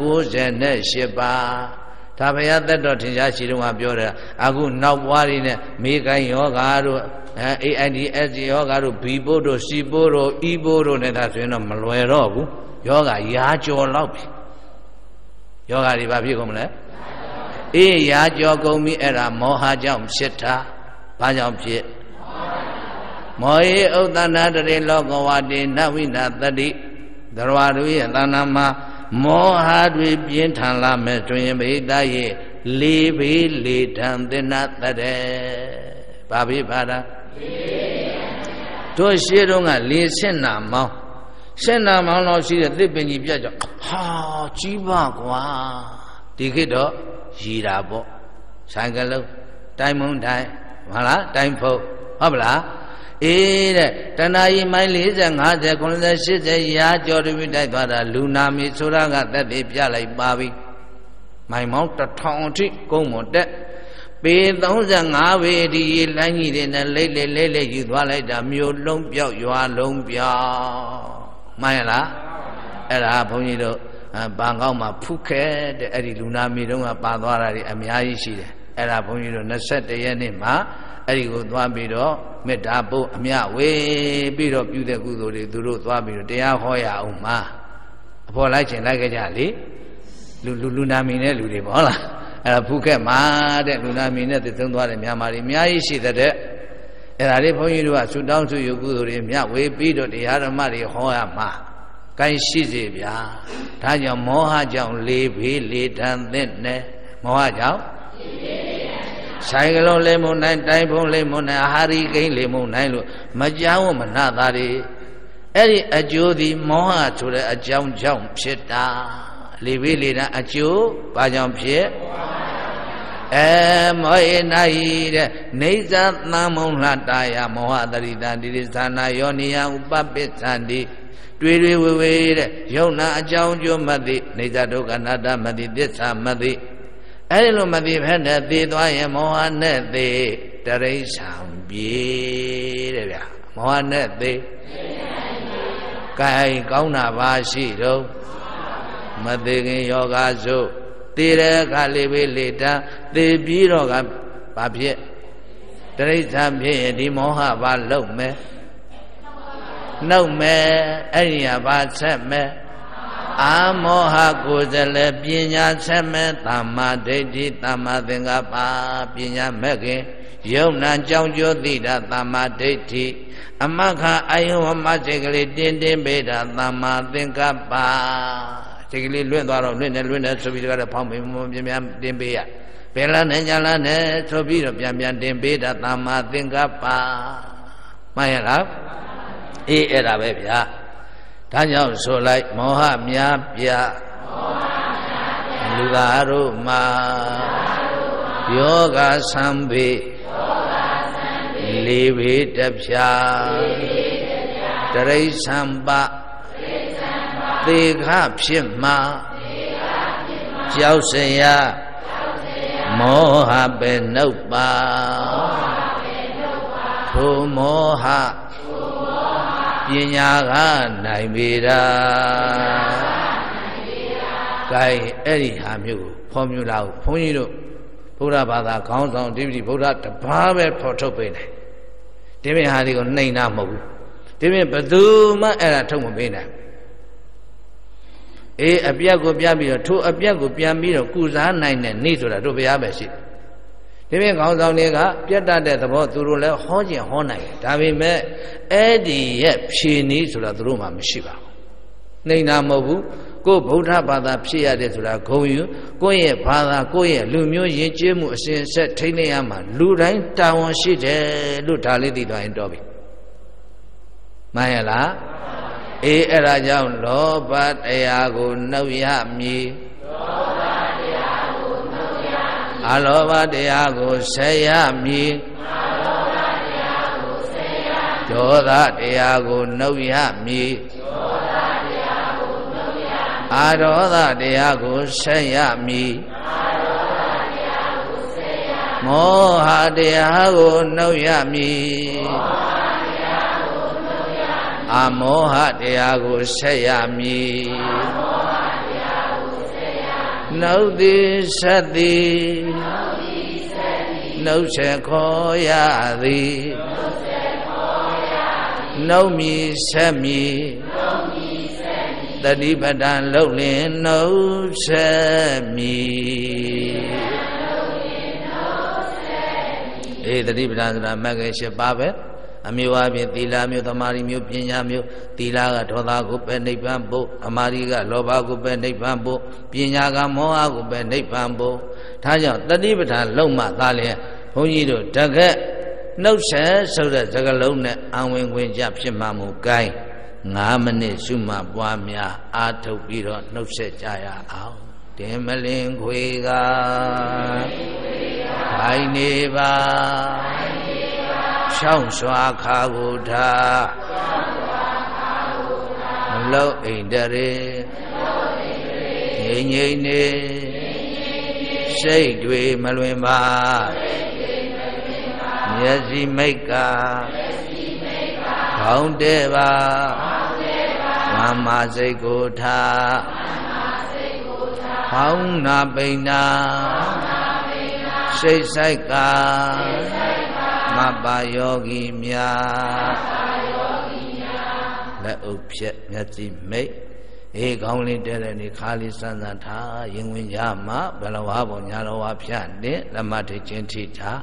Speaker 1: 98ပါး ဒါဘုရားသက်တော်ထင်ရှားရှိတော့ကပြောတယ်အခုနောက်ပွားရင်းနဲ့မေကိုင်းယောဂါတို့အဲ AIDS ယောဂါတို့ B ပို့တို့ C ပို့တို့ E ပို့တို့နဲ့ဒါဆိုရင်တော့မလွယ်တော့ဘူးယောဂါရာကျော်လောက်ပြီယောဂါတွေဘာဖြစ်ကုန်မလဲအေးရာကျော်ကုန်ပြီအဲ့ဒါမောဟကြောင့်ဖြစ်တာဘာကြောင့်ဖြစ်မောဟိဥဒ္ဒနာတရေလောကဝတိနဝိနာတတိသရဝတို့ရဲ့သာနာမှာ မောဟတွေပြင်းထန်လာမဲ့တွင်ဗိဒရဲ့လေးဘေးလေးထန်သင်္နတတဲ့ဘာဘိဘာတာတို့ရှိတုန်းကလေးဆင့်နာမောင်းဆင့်နာမောင်းတော့ရှိတဲ့သစ်ပင်ကြီးပြတ်ကြောင့်ဟာကြီးပါကွာဒီခေတ်တော့ရည်တာပေါ့ဆိုင်ကလုံးတိုင်းမုံတိုင်းဟုတ်လားတိုင်းဖုတ်ဟုတ်ပလား အေးတဲ့တဏှာကြီးမိုင်း40 50 90 80ရာကျော်တပြီတိုက်သွားတာလူနာမီဆိုတာကသက်သေပြလိုက်ပါပြီမိုင်မောင်းတစ်ထောင်အထိကုန်းမတက်ပေ35ပေဒီလမ်းကြီးတွေနဲ့လိတ်လိတ်လိတ်လိတ်ယူသွားလိုက်တာမြို့လုံးပြောက်ရွာလုံးပြောက်မှန်ရလားအဲ့ဒါဘုန်းကြီးတို့ဘန်ကောက်မှာဖုခဲတဲ့အဲ့ဒီလူနာမီတုန်းကပါသွားတာတွေအများကြီးရှိတယ်အဲ့ဒါဘုန်းကြီးတို့21ရက်နေ့မှာ အဲ့ဒီကိုသွားပြီးတော့မေတ္တာပို့အမြဝေပြီးတော့ပြုတဲ့ကုသိုလ်တွေသူတို့သွားပြီးတော့တရားဟောရအောင်မှာအဖော်လိုက်ချင်လိုက်ကြလေလူလူလူနာမီနဲ့လူတွေပေါ့လားအဲ့ဒါဖုခက်မှာတဲ့လူနာမီနဲ့သသုံးသွားတဲ့မြန်မာတွေအများကြီးရှိတဲ့အဲ့ဒါလေးဘုန်းကြီးတို့ကဆုတောင်းဆုယူကုသိုလ်တွေမြဝေပြီးတော့တရားဓမ္မတွေဟောရမှာကိုင်းရှိစေဗျာဒါကြောင့်မောဟကြောင့်လေးဖေးလေးထန်သင့်နဲ့မောဟကြောင့် ဆိုင်ကလုံးလေးမုံနိုင်တိုင်းဖုံးလေးမုံနိုင်အာဟာရီကိန်းလေးမုံနိုင်လို့မကြောက်မနာတာတွေအဲ့ဒီအကျိုးဒီမောဟဆိုတဲ့အကြောင်းကြောင့်ဖြစ်တာလေးဖေးလေးထန်အကျိုးဘာကြောင့်ဖြစ်အဲမောဟေနာယီတဲ့နေဇာသံမုံလှတာယမောဟတရိတာတိရိသနာယောနိယဥပပိသန္တိတွေ့တွေ့ဝေဝေတဲ့ယုံနာအကြောင်းကျိုးမသိနေဇဒုက္ခနာတမသိသစ္စာမသိ အဲ့ဒီလိုမသိဖက်နဲ့သိသွားရင်မောဟနဲ့သိတရိစ္ဆာန်ပြေတဲ့ဗျာမောဟနဲ့သိကဲကောင်းတာပါရှိတော့မသိခင်ယောဂစုသိတဲ့အခါလေးပဲလေတန်းသိပြီးတော့ကဘာဖြစ်တရိစ္ဆာန်ဖြစ်ရင်ဒီမောဟဘာလုံမယ်နှုတ်မယ်အဲ့ဒီဟာဘာဆက်မယ် အာမောဟကိုယ်စလည်းပညာဆက်မဲ့သမ္မာဒိဋ္ဌိသမ္မာသင်္ကပ္ပပညာမဲ့ခင်ယုံနာကြောင့်ကျိုးသိတာသမ္မာဒိဋ္ဌိအမခအယုဝမစိတ်ကလေးတင်းတင်းပေးတာသမ္မာသင်္ကပ္ပစိတ်ကလေးလွင့်သွားတော့လွင့်နေလွင့်နေဆိုပြီးတော့ဖောင်းပင်ပြန်ပြန်တင်းပေးရဘယ်လားနဲ့ညာလားနဲ့ဆိုပြီးတော့ပြန်ပြန်တင်ပေးတာသမ္မာသင်္ကပ္ပမှန်ရလားအေးအဲ့ဒါပဲဗျာ ဒါကြောင့်ဆိုလိုက်မောဟများပြမောဟများပြလူသားတို့မှာယောဂဆံပေလေးပေတဖြာတရိษံပသေခဖြစ်မှာကြောက်စရာမောဟပဲနှုတ်ပါထိုမောဟ ပညာကနိုင်ပေတာကဲအဲ့ဒီဟာမျိုးကိုဖော်မြူလာကိုဘုန်းကြီးတို့ဘုရားဘာသာခေါင်းဆောင်တိပိဗုဒ္ဓတပါးပဲဖော်ထုတ်ပေးတယ်ဒီမြဟာဒီကိုနှိမ်တာမဟုတ်ဘူးဒီမြဘယ်သူမှအဲ့ဒါထုတ်မပေးနိုင်အေးအပြက်ကိုပြပြီးတော့ထိုအပြက်ကိုပြန်ပြီးတော့ကုစားနိုင်တဲ့နေ့ဆိုတာတို့ဘုရားပဲရှိ ဒီပြင်ခေါင်းဆောင်တွေကပြတ်တတ်တဲ့သဘောသူတို့လည်းဟောကျင်ဟောနိုင်တယ်ဒါပေမဲ့အဲ့ဒီရဲ့ဖြေနည်းဆိုတာသူတို့မှမရှိပါဘူးနှိမ်တာမဟုတ်ဘူးကိုဗုဒ္ဓဘာသာဖြစ်ရတယ်ဆိုတာဂုံယူကိုယ့်ရဲ့ဘာသာကိုယ့်ရဲ့လူမျိုးယဉ်ကျေးမှုအစဉ်ဆက်ထိန်းသိမ်းရမှာလူတိုင်းတာဝန်ရှိတယ်လို့ဒါလေးသိသွားရင်တော့ပြီမှန်ရလားအေးအဲ့ဒါကြောင့်လောဘတရားကိုနှုတ်ရမည်လောဘတရားကိုနှုတ်ရမည် အလောဘတရားကိုဆက်ရမည်အလောဘတရားကိုဆက်ရမည်ဒေါသတရားကိုနှုတ်ရမည်ဒေါသတရားကိုနှုတ်ရမည်အာဒေါသတရားကိုဆက်ရမည်အာဒေါသတရားကိုဆက်ရမည်မောဟတရားကိုနှုတ်ရမည်မောဟအမောဟတရားကိုဆက်ရမည် နှုတ်သည်ဆက်သည်နှုတ်သည်ဆက်သည်နှုတ်ဆက်ခေါ်ရသည်နှုတ်ဆက်ခေါ်ရသည်နှုတ်မီဆက်မီနှုတ်မီဆက်မီတတိပဒံလှုပ်လင်နှုတ်ဆက်မီအေးတတိပဒံဆိုတာမဂ္ဂင်၈ပါးပဲ အမျိုးအပြင်သီလမျိုးသမာဓိမျိုးပညာမျိုးသီလကဒေါသကိုပဲနိဗ္ဗာန်ဖို့အမာရိကလောဘကိုပဲနိဗ္ဗာန်ဖို့ပညာကမောဟကိုပဲနိဗ္ဗာန်ဖို့ဒါကြောင့်တတိပဋ္ဌာန်လုံးမှသာလျင်ဘုန်းကြီးတို့တကက်နှုတ်ဆက်ဆိုတဲ့စကလုံးနဲ့အဝင်ခွင့်ကြဖြစ်မှမူကိုင်း9မိနစ်ရှုမှပွားများအာထုတ်ပြီးတော့နှုတ်ဆက်ကြရအောင်တင်မလင်ခွေကခိုင်နေပါ ရှောင်းစွာခါကိုထားမလုံးအိန္ဒရေငိမ့်ငိမ့်နေစိတ်တွေမလွင်ပါမျက်စိမိတ်ကခေါင်းတဲ့ပါဝမ်းမစိတ်ကိုထားဖောင်းနာပိန်နာစိတ်ဆိုင်ကမ ပါယောဂီများလက်ဥဖြက်မျက်စိမိတ်အေးကောင်းလေးတဲ့တဲ့နေခါလေးစမ်းစမ်းထားရင်ဝင်ကြမှာဘယ်လိုဝါပေါ်ညာတော်ဝါဖြတ်တဲ့လက်မထိချင်းထိထား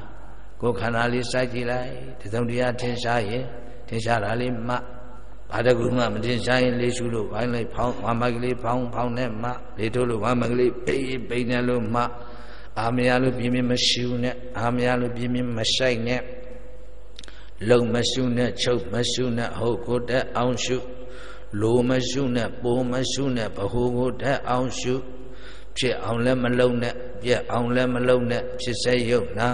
Speaker 1: ကိုယ်ခန္ဓာလေးစိုက်ကြည့်လိုက်တစုံတရားထင်ရှားရင်ထင်ရှားတာလေးမှဘာတကူမှမထင်ရှားရင်လေးရှုလို့ဝိုင်းလိုက်ဖောင်းဝမ်းမကလေးဖောင်းဖောင်းနဲ့မှလေးထိုးလို့ဝမ်းမကလေးပိတ်ပိတ်နဲ့လို့မှအာမရလို့ပြင်းပြင်းမရှုနဲ့အာမရလို့ပြင်းပြင်းမဆိုင်နဲ့ လုံမရှုနဲ့ချုပ်မရှုနဲ့ဟုတ်ကိုတက်အောင်ရှုလိုမရှုနဲ့ပိုမရှုနဲ့ဘဟုကိုတက်အောင်ရှုဖြစ်အောင်လည်းမလုံနဲ့ပြက်အောင်လည်းမလုံနဲ့ဖြစ်စေရုပ်နာ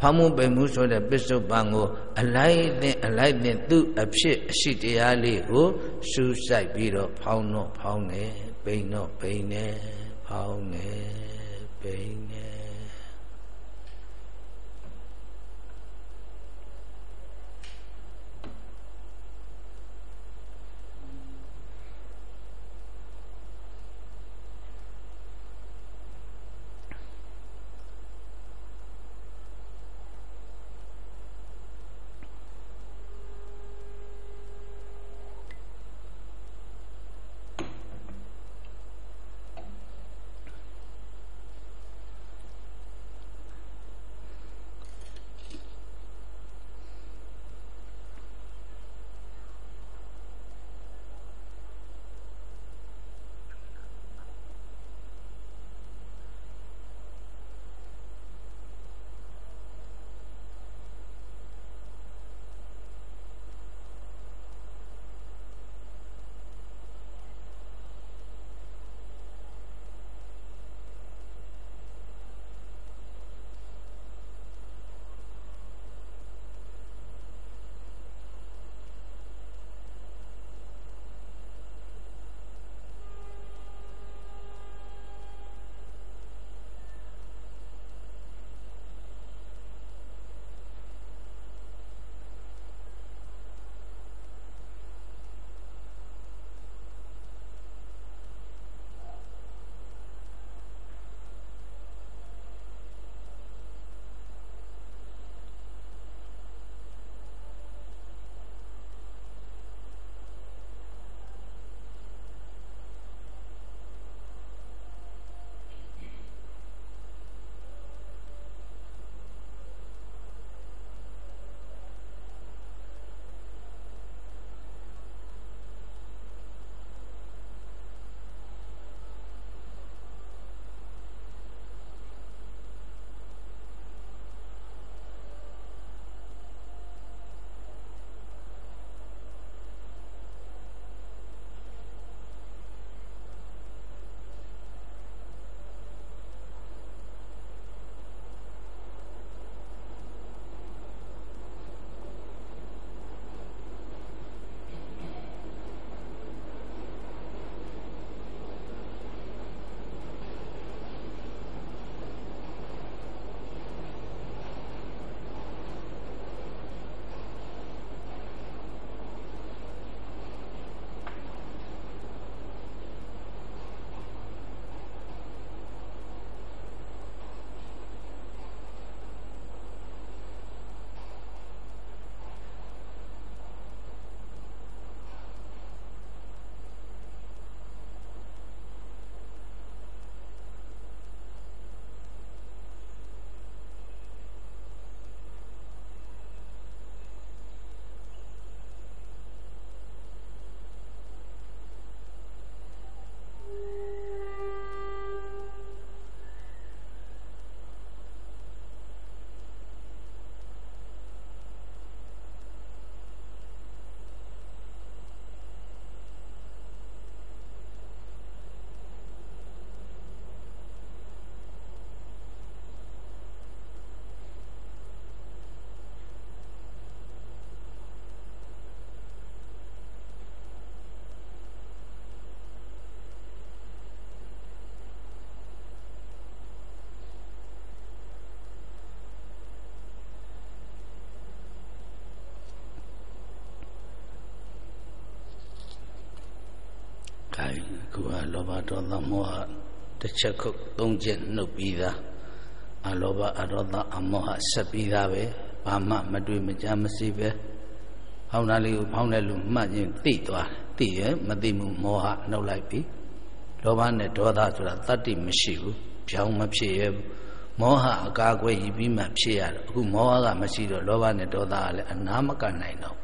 Speaker 1: ဖမှုပိမှုဆိုတဲ့ပစ္စုပန်ကို အလိုက်နဲ့အလိုက်နဲ့သူ့အဖြစ်အရှိတရားလေးကိုစူးစိုက်ပြီးတော့ဖောင်းတော့ဖောင်းနေပိန်တော့ပိန်နေဖောင်းနေပိန်နေ
Speaker 2: လိုက်ခုကလောဘဒေါသမောဟတစ်ချက်ခုတ်သုံးချက်နှုတ်ပြီးသားအလောဘအဒေါသအမောဟဆက်ပြီးသားပဲဘာမှမတွေ့မကြမစီပဲဖောင်းတာလေးကိုဖောင်းတဲ့လူမှတ်ချင်းသိသွားသိရမသိမှုမောဟနှုတ်လိုက်ပြီလောဘနဲ့ဒေါသဆိုတာတတ္တိမရှိဘူးပြောင်းမဖြစ်ရဘူးမောဟအကာအကွယ်ရပြီးမှဖြစ်ရတယ်အခုမောဟကမရှိတော့လောဘနဲ့ဒေါသကလည်းအနာမကနိုင်တော့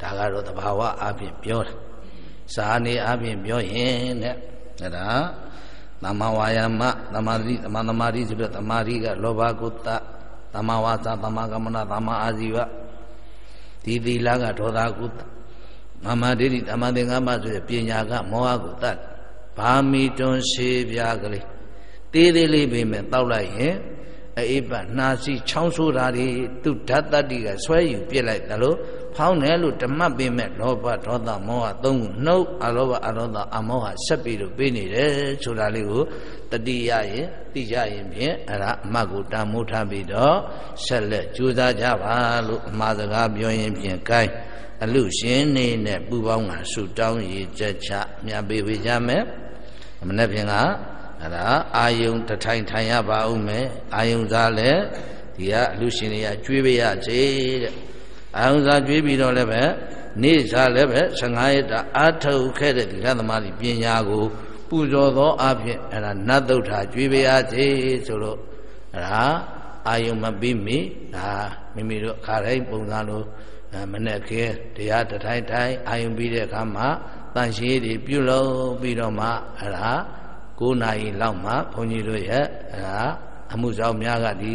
Speaker 2: ဒါကတော့သဘာဝအပြင်ပြောတာ စာနေအပြင်ပြောရင်တဲ့ဒါသမ္မာဝါယာမသမာဓိသမာသမာဓိဆိုတော့သမာဓိကလောဘကုတ္တသမ္မာဝါစာသမ္မာကမ္မနာသမ္မာအာဇီဝဒီသီလကဒေါသကုတ္တမမဒိဋ္ဌိသမ္မာသင်္ကပ္ပဆိုတဲ့ပညာကမောဟကုတ္တဘာမီတွန်းရှိပြားကလေးသေးသေးလေးပဲမဲ့တောက်လိုက်ရင် အေးပါနှာစီချောင်းဆိုးတာတွေသူဓာတ်တတ္တိကဆွဲယူပြစ်လိုက်တယ်လို့ဖောင်းတယ်လို့ဓမ္မပင်မဲ့လောဘဒေါသမောဟသုံးခုနှုတ်အလောဘအဒေါသအမောဟဆက်ပြီးတော့ပေးနေတယ်ဆိုတာလေးကိုတတိယရင်သိကြရင်ဖြင့်အဲ့ဒါအမှတ်ကိုတန်မိုးထားပြီးတော့ဆက်လက်ကြိုးစားကြပါလို့အမှားစကားပြောရင်ဖြင့် gain အလူရှင်နေနဲ့ပူပေါင်းကဆူတောင်းရည်ချက်ချမြတ်ပေးပေးကြမယ်မနေ့ဖြင့်က အဲ့ဒါအာယုံတထိုင်ထိုင်ရပါဦးမယ်အာယုံစားလဲဒီကအလူရှင်တွေကကျွေးပေးရစေတဲ့အာယုံစားကျွေးပြီးတော့လည်းပဲနေ့စားလည်းပဲ15ရက်တာအာထုတ်ခဲ့တဲ့ဒီကသမားဒီပညာကိုပူဇော်သောအဖြစ်အဲ့ဒါနတ်သုထာကျွေးပေးရစေဆိုလို့အဲ့ဒါအာယုံမပြီးမိဒါမိမိတို့အခါတိုင်းပုံစံလိုမနဲ့ခဲတရားတထိုင်ထိုင်အာယုံပြီးတဲ့အခါမှာတန်ရှိတွေပြုလုပ်ပြီးတော့မှအဲ့ဒါ 9နာရီလောက်မှဘုန်းကြီးတို့ရဲ့အဲ့ဒါအမှုဆောင်များကဒီ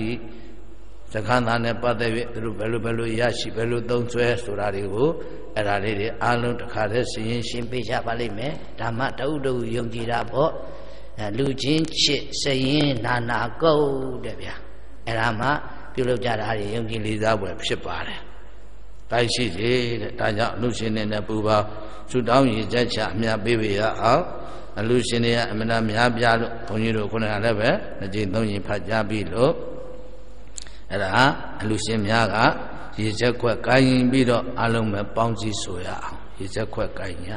Speaker 2: သခန်းသားနဲ့ပတ်သက်ပြီးသူတို့ဘယ်လိုဘယ်လိုရရှိဘယ်လိုသုံးဆွဲဆိုတာတွေကိုအဲ့ဒါလေးတွေအားလုံးတစ်ခါတည်းစီရင်ရှင်းပေးကြပါလိမ့်မယ်ဓမ္မတဥတုယုံကြည်တာပေါ့လူချင်းချစ်စရင်နာနာကုတ်တဲ့ဗျာအဲ့ဒါမှပြုလုပ်ကြတာတွေယုံကြည်လေးစားပွဲဖြစ်ပါတယ်တိုင်းရှိစေတဲ့ဒါကြောင့်လူရှင်တွေနဲ့ပူပါဆုတောင်းရည်ချက်ချအမြတ်ပေးပေးရအောင် အလူရှင်တွေကအမနာများပြလို့ဘုန်းကြီးတို့ခုနကလည်းပဲနှစ်ကြိမ်သုံးကြိမ်ဖတ်ကြားပြီးလို့အဲ့ဒါအလူရှင်များကရေချက်ခွက်ကိုင်းပြီးတော့အလုံးပဲပေါင်းစည်းဆိုရအောင်ရေချက်ခွက်ကိုင်းည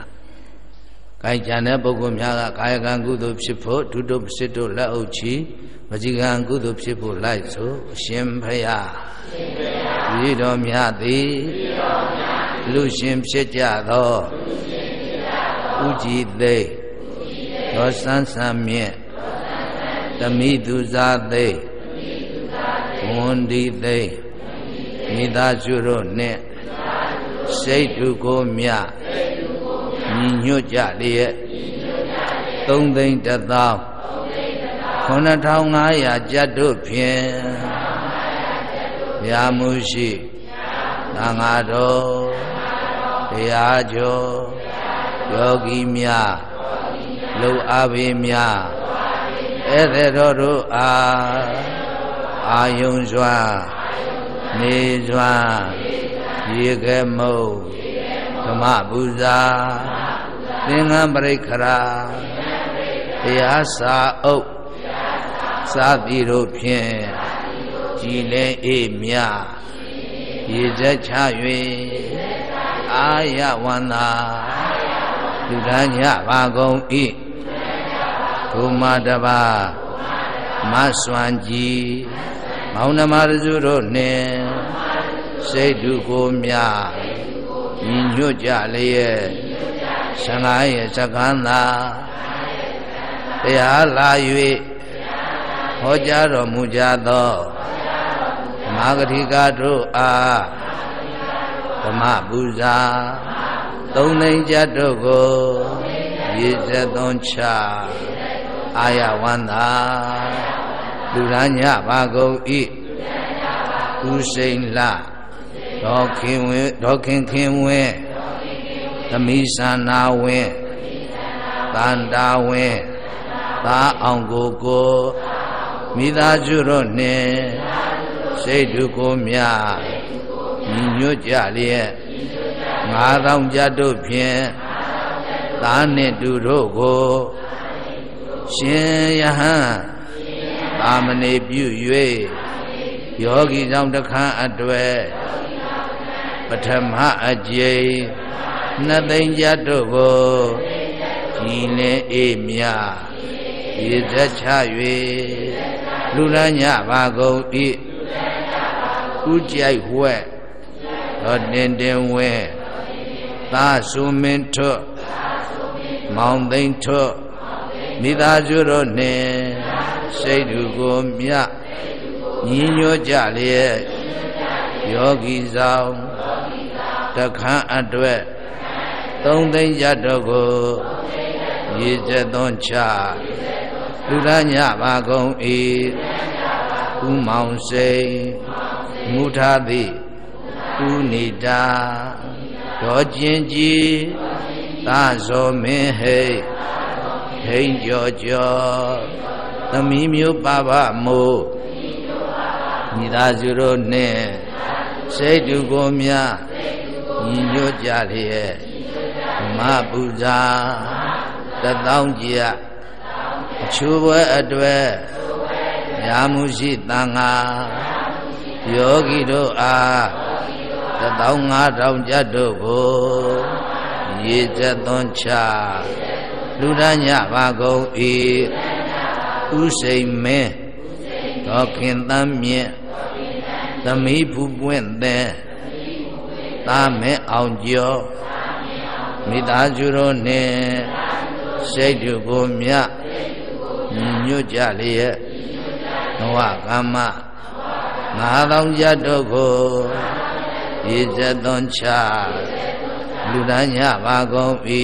Speaker 2: ကိုင်းကြံတဲ့ပုဂ္ဂိုလ်များကကာယကံကုသိုလ်ဖြစ်ဖို့ဒုတုပစိတ္တလက်အုပ်ချီမဇိကံကုသိုလ်ဖြစ်ဖို့လိုက်ဆိုအရှင်ဖရာဤတော်မြတ်သည်လူရှင်ဖြစ်ကြသောဥကြည်သိ သောစန်းစံမြင့်သမိသူဇာသိဝန်ဒီသိမိသားစုတို့နှင့်စိတ်တုကိုမြညီညွတ်ကြလျက်သုံးသိန်းတစ်သောင်း9500ကျပ်တို့ဖြင့်ရာမှုရှိသံဃာတော်တရားကျော်ယောဂီများ လုံအားပေးများဧည့်သည်တော်တို့အားအာယုံစွာနေစွာရေခဲမုတ်ဓမ္မပူဇာသင်္ကန်းပရိခရာတရားစာအုပ်စာပြီတို့ဖြင့်ကြည်လဲအေးမြရေစက်ချ၍အာရဝန္တာလူဒန်းညပါကုန်၏ ဒုမတပါမဆွမ်းကြီးမောင်နှမရစုတို့နှင့်စိတ်တုကိုမြညီညွတ်ကြလျက်ဆံဃာရဲ့စကန်းသာတရားလာ၍ဟောကြားတော်မူကြသောမာဂတိကတို့အားဓမ္မပူဇာသုံးသိန်းကျတ်တို့ကိုရေစက်သွန်ချ အာယဝန္တာလူရညပါကုန်ဤဥစိန်လဒေါခင်ဝင်းဒေါခင်ခင်ဝင်းသမီးသနာဝင်းတန်တာဝင်းသာအောင်ကိုကိုမိသားစုတို့နှင့်စိတ်တုကိုမြညီညွတ်ကြလျက်ငါးသောင်းကြတို့ဖြင့်သားနှင့်တူတို့ကို ရှင်ယဟန်သာမဏေပြု၍ယောဂီဆောင်တခန်းအတွေ့ပထမအကျိနှစ်သိန်းကြတို့ကိုခ
Speaker 1: ကြည်လင်အေးမြရေသက်ချ၍လူလညပါကုန်ဤဥကြိုက်ဝဲတော်တင်တင်ဝဲသာဆုမင်းထွတ်မောင်သိန်းထွတ် မိသားစုတို့နှင့်စိတ်သူကိုမြညီညွတ်ကြလျက်ယောဂီဆောင်တခန်းအတွက်သုံးသိန်းရတော့ကိုရေကျက်သွန်ချလူရညပါကုန်၏ဥမောင်စိန်မူထားသည်ဥနိတာဒေါ်ကျင်ကြီးသာဇောမင်းဟိတ် ဟိန်ကြော်ကြော်သမီးမျိုးပါပမို့မိသားစုတို့နှင့်စိတ်တူကိုမြညီညွတ်ကြလျက်မပူဇာတသောင်းကြအချိုးပွဲအတွေ့ရာမှုရှိတန်ဃာယောဂီတို့အားတသောင်းငါးထောင်ကြတို့ကိုရေကျက်သွန်းချ လူရညပါကုန်၏ဥစိန်မင်းတော်ခင်တမ်းမြင့်သမီးဖူပွင့်တဲ့သာမဲအောင်ကျော်မိသားစုတို့နှင့်စိတ်တူကိုမြညီညွတ်ကြလျက်ဘဝကမ္မငါးသောင်းကြတို့ကိုရေစက်သွန်ချလူဒညပါကုန်၏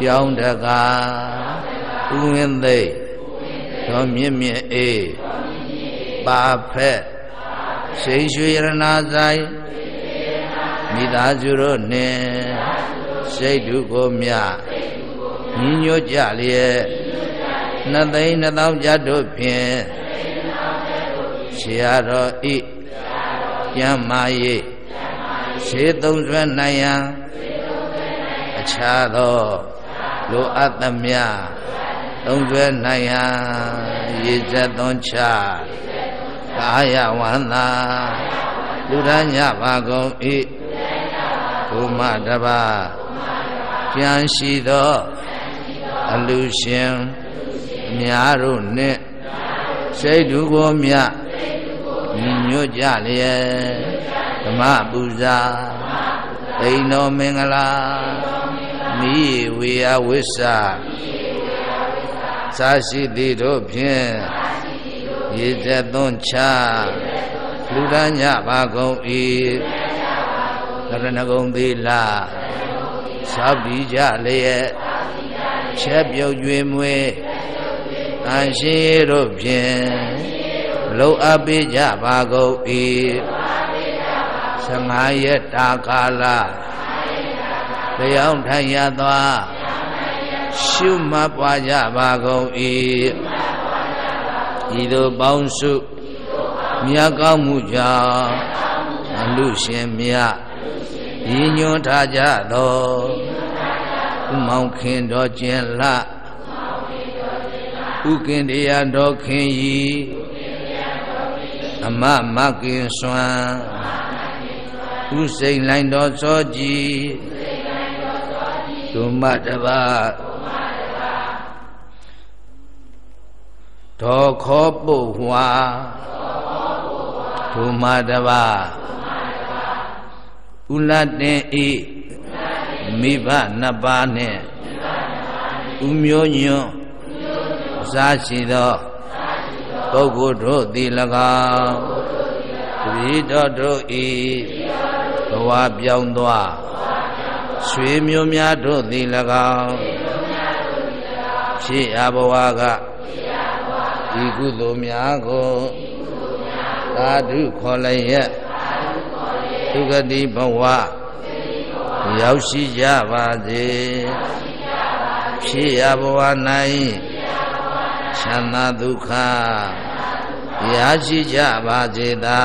Speaker 1: ကြောင်းတကားဥဝင်းသိတော်မြင့်မြင့်အေးပါဖက်စိတ်ရွှေရဏဆိုင်မိသားစုတို့နှင့်စိတ်ဓုကိုမြညီညွတ်ကြလျက်နှစ်သိန်းနှစ်သောင်းကြတို့ဖြင့်ဆရာတော်ဤကျမ်းမာရေးရှေးသုံးဆွဲနိုင်ရန်အခြားသော လိုအပ်သမျှသုံးဆွဲနိုင်ရန်ရည်သက်သွန်ချကာယဝန္တာလူရညပါကုန်ဤဘုမတပါကြံရှိသောအလူရှင်အများတို့နှင့်စိတ်ဓုကိုမြညီညွတ်ကြလျက်ဓမ္မပူဇာသိဏောမင်္ဂလာ မိဝေယဝိသသာရှိသည်တို့ဖြင့်ရေသက်သွန်းချလူရညပါကုန်၏ရဏဂုံသီလာသောက်ပြီးကြလျက်ချက်ပြုတ်ကျွေးမွေးအန်ရှင်ရတို့ဖြင့်လုံအပ်ပေးကြပါကုန်၏15ရက်တာကာလ တရားထိုင်ရသွားရှုမှတ်ပွားကြပါကုန်၏ဤသို့ပေါင်းစုမြတ်ကောင်းမှုကြောင့်အလူရှင်မြတ်ဤညွန်ထားကြသောဥမောင်ခင်တော်ကျင်လဥကင်တရားတော်ခင်ဤအမမကင်စွမ်းဥစိန်လိုင်းတော်စောကြည် ဒုမတပါဒေါ်ခောပုတ်ဝါဒုမတပါဥလတင်ဤမိဘနှစ်ပါးနှင့်ဥမျိုးညွန်းစားရှိသောပုဂ္ဂိုလ်တို့သည်၎င်းတတိတော်တို့ဤဘဝပြောင်းသွား ရွှေမျိုးများတို့သည်၎င်းဖြစ်အဘဝကဤကုသိုလ်များကိုသာဓုခေါ်လျက်သုဂတိဘဝရောက်ရှိကြပါစေဖြစ်ရဘဝ၌ချမ်းသာဒုက္ခရရှိကြပါစေသာ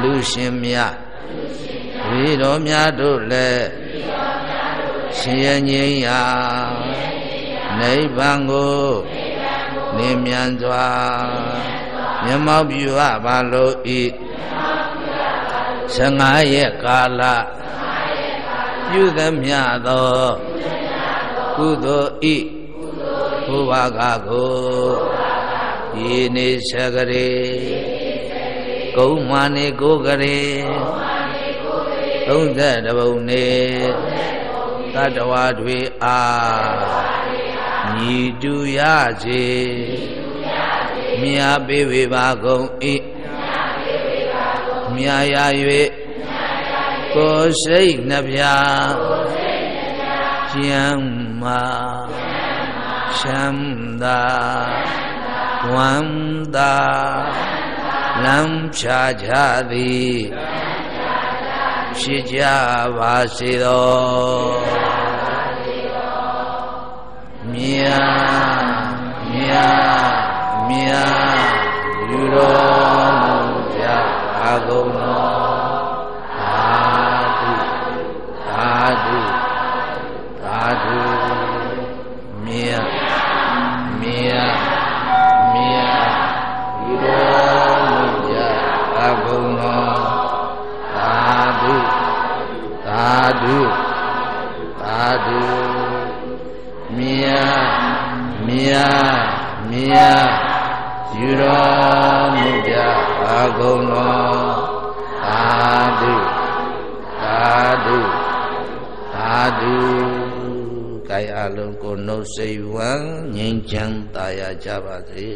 Speaker 1: လူရှင်မြတ် ဝိတော်များတို့လည်းရှင်ရငြိမ်းရာနိဗ္ဗာန်ကိုနေမြန်စွာမျက်မှောက်ပြုအပ်ပါလို့ဤ15ရက်ကာလပြပြုသမျှသောကုသိုလ်ဤဘုရားကကိုဤနေစကရေကုံမာနေကိုကရေ 30ပုံနေတတဝါတွေအားညီတူရစေမြာပေးဝေပါကုန်၏မြာရ၍ကိုယ်စိတ်နှပြကျမ်းမာချမ်းသာဝမ်းသာလမ်းဖြာကြသည် ဖြစ်ကြပါစေသောမြာမြာမြာယူတော်မူကြအကုန် သာဓုသာဓုမြာမြာမြာယူတော်မူကြပါကုန်တော်သာဓုသာဓုသာဓုကာယအလုံးကိုနှုတ်စိတ်ဝမ်းငြိမ်းချမ်းသာယာကြပါစေ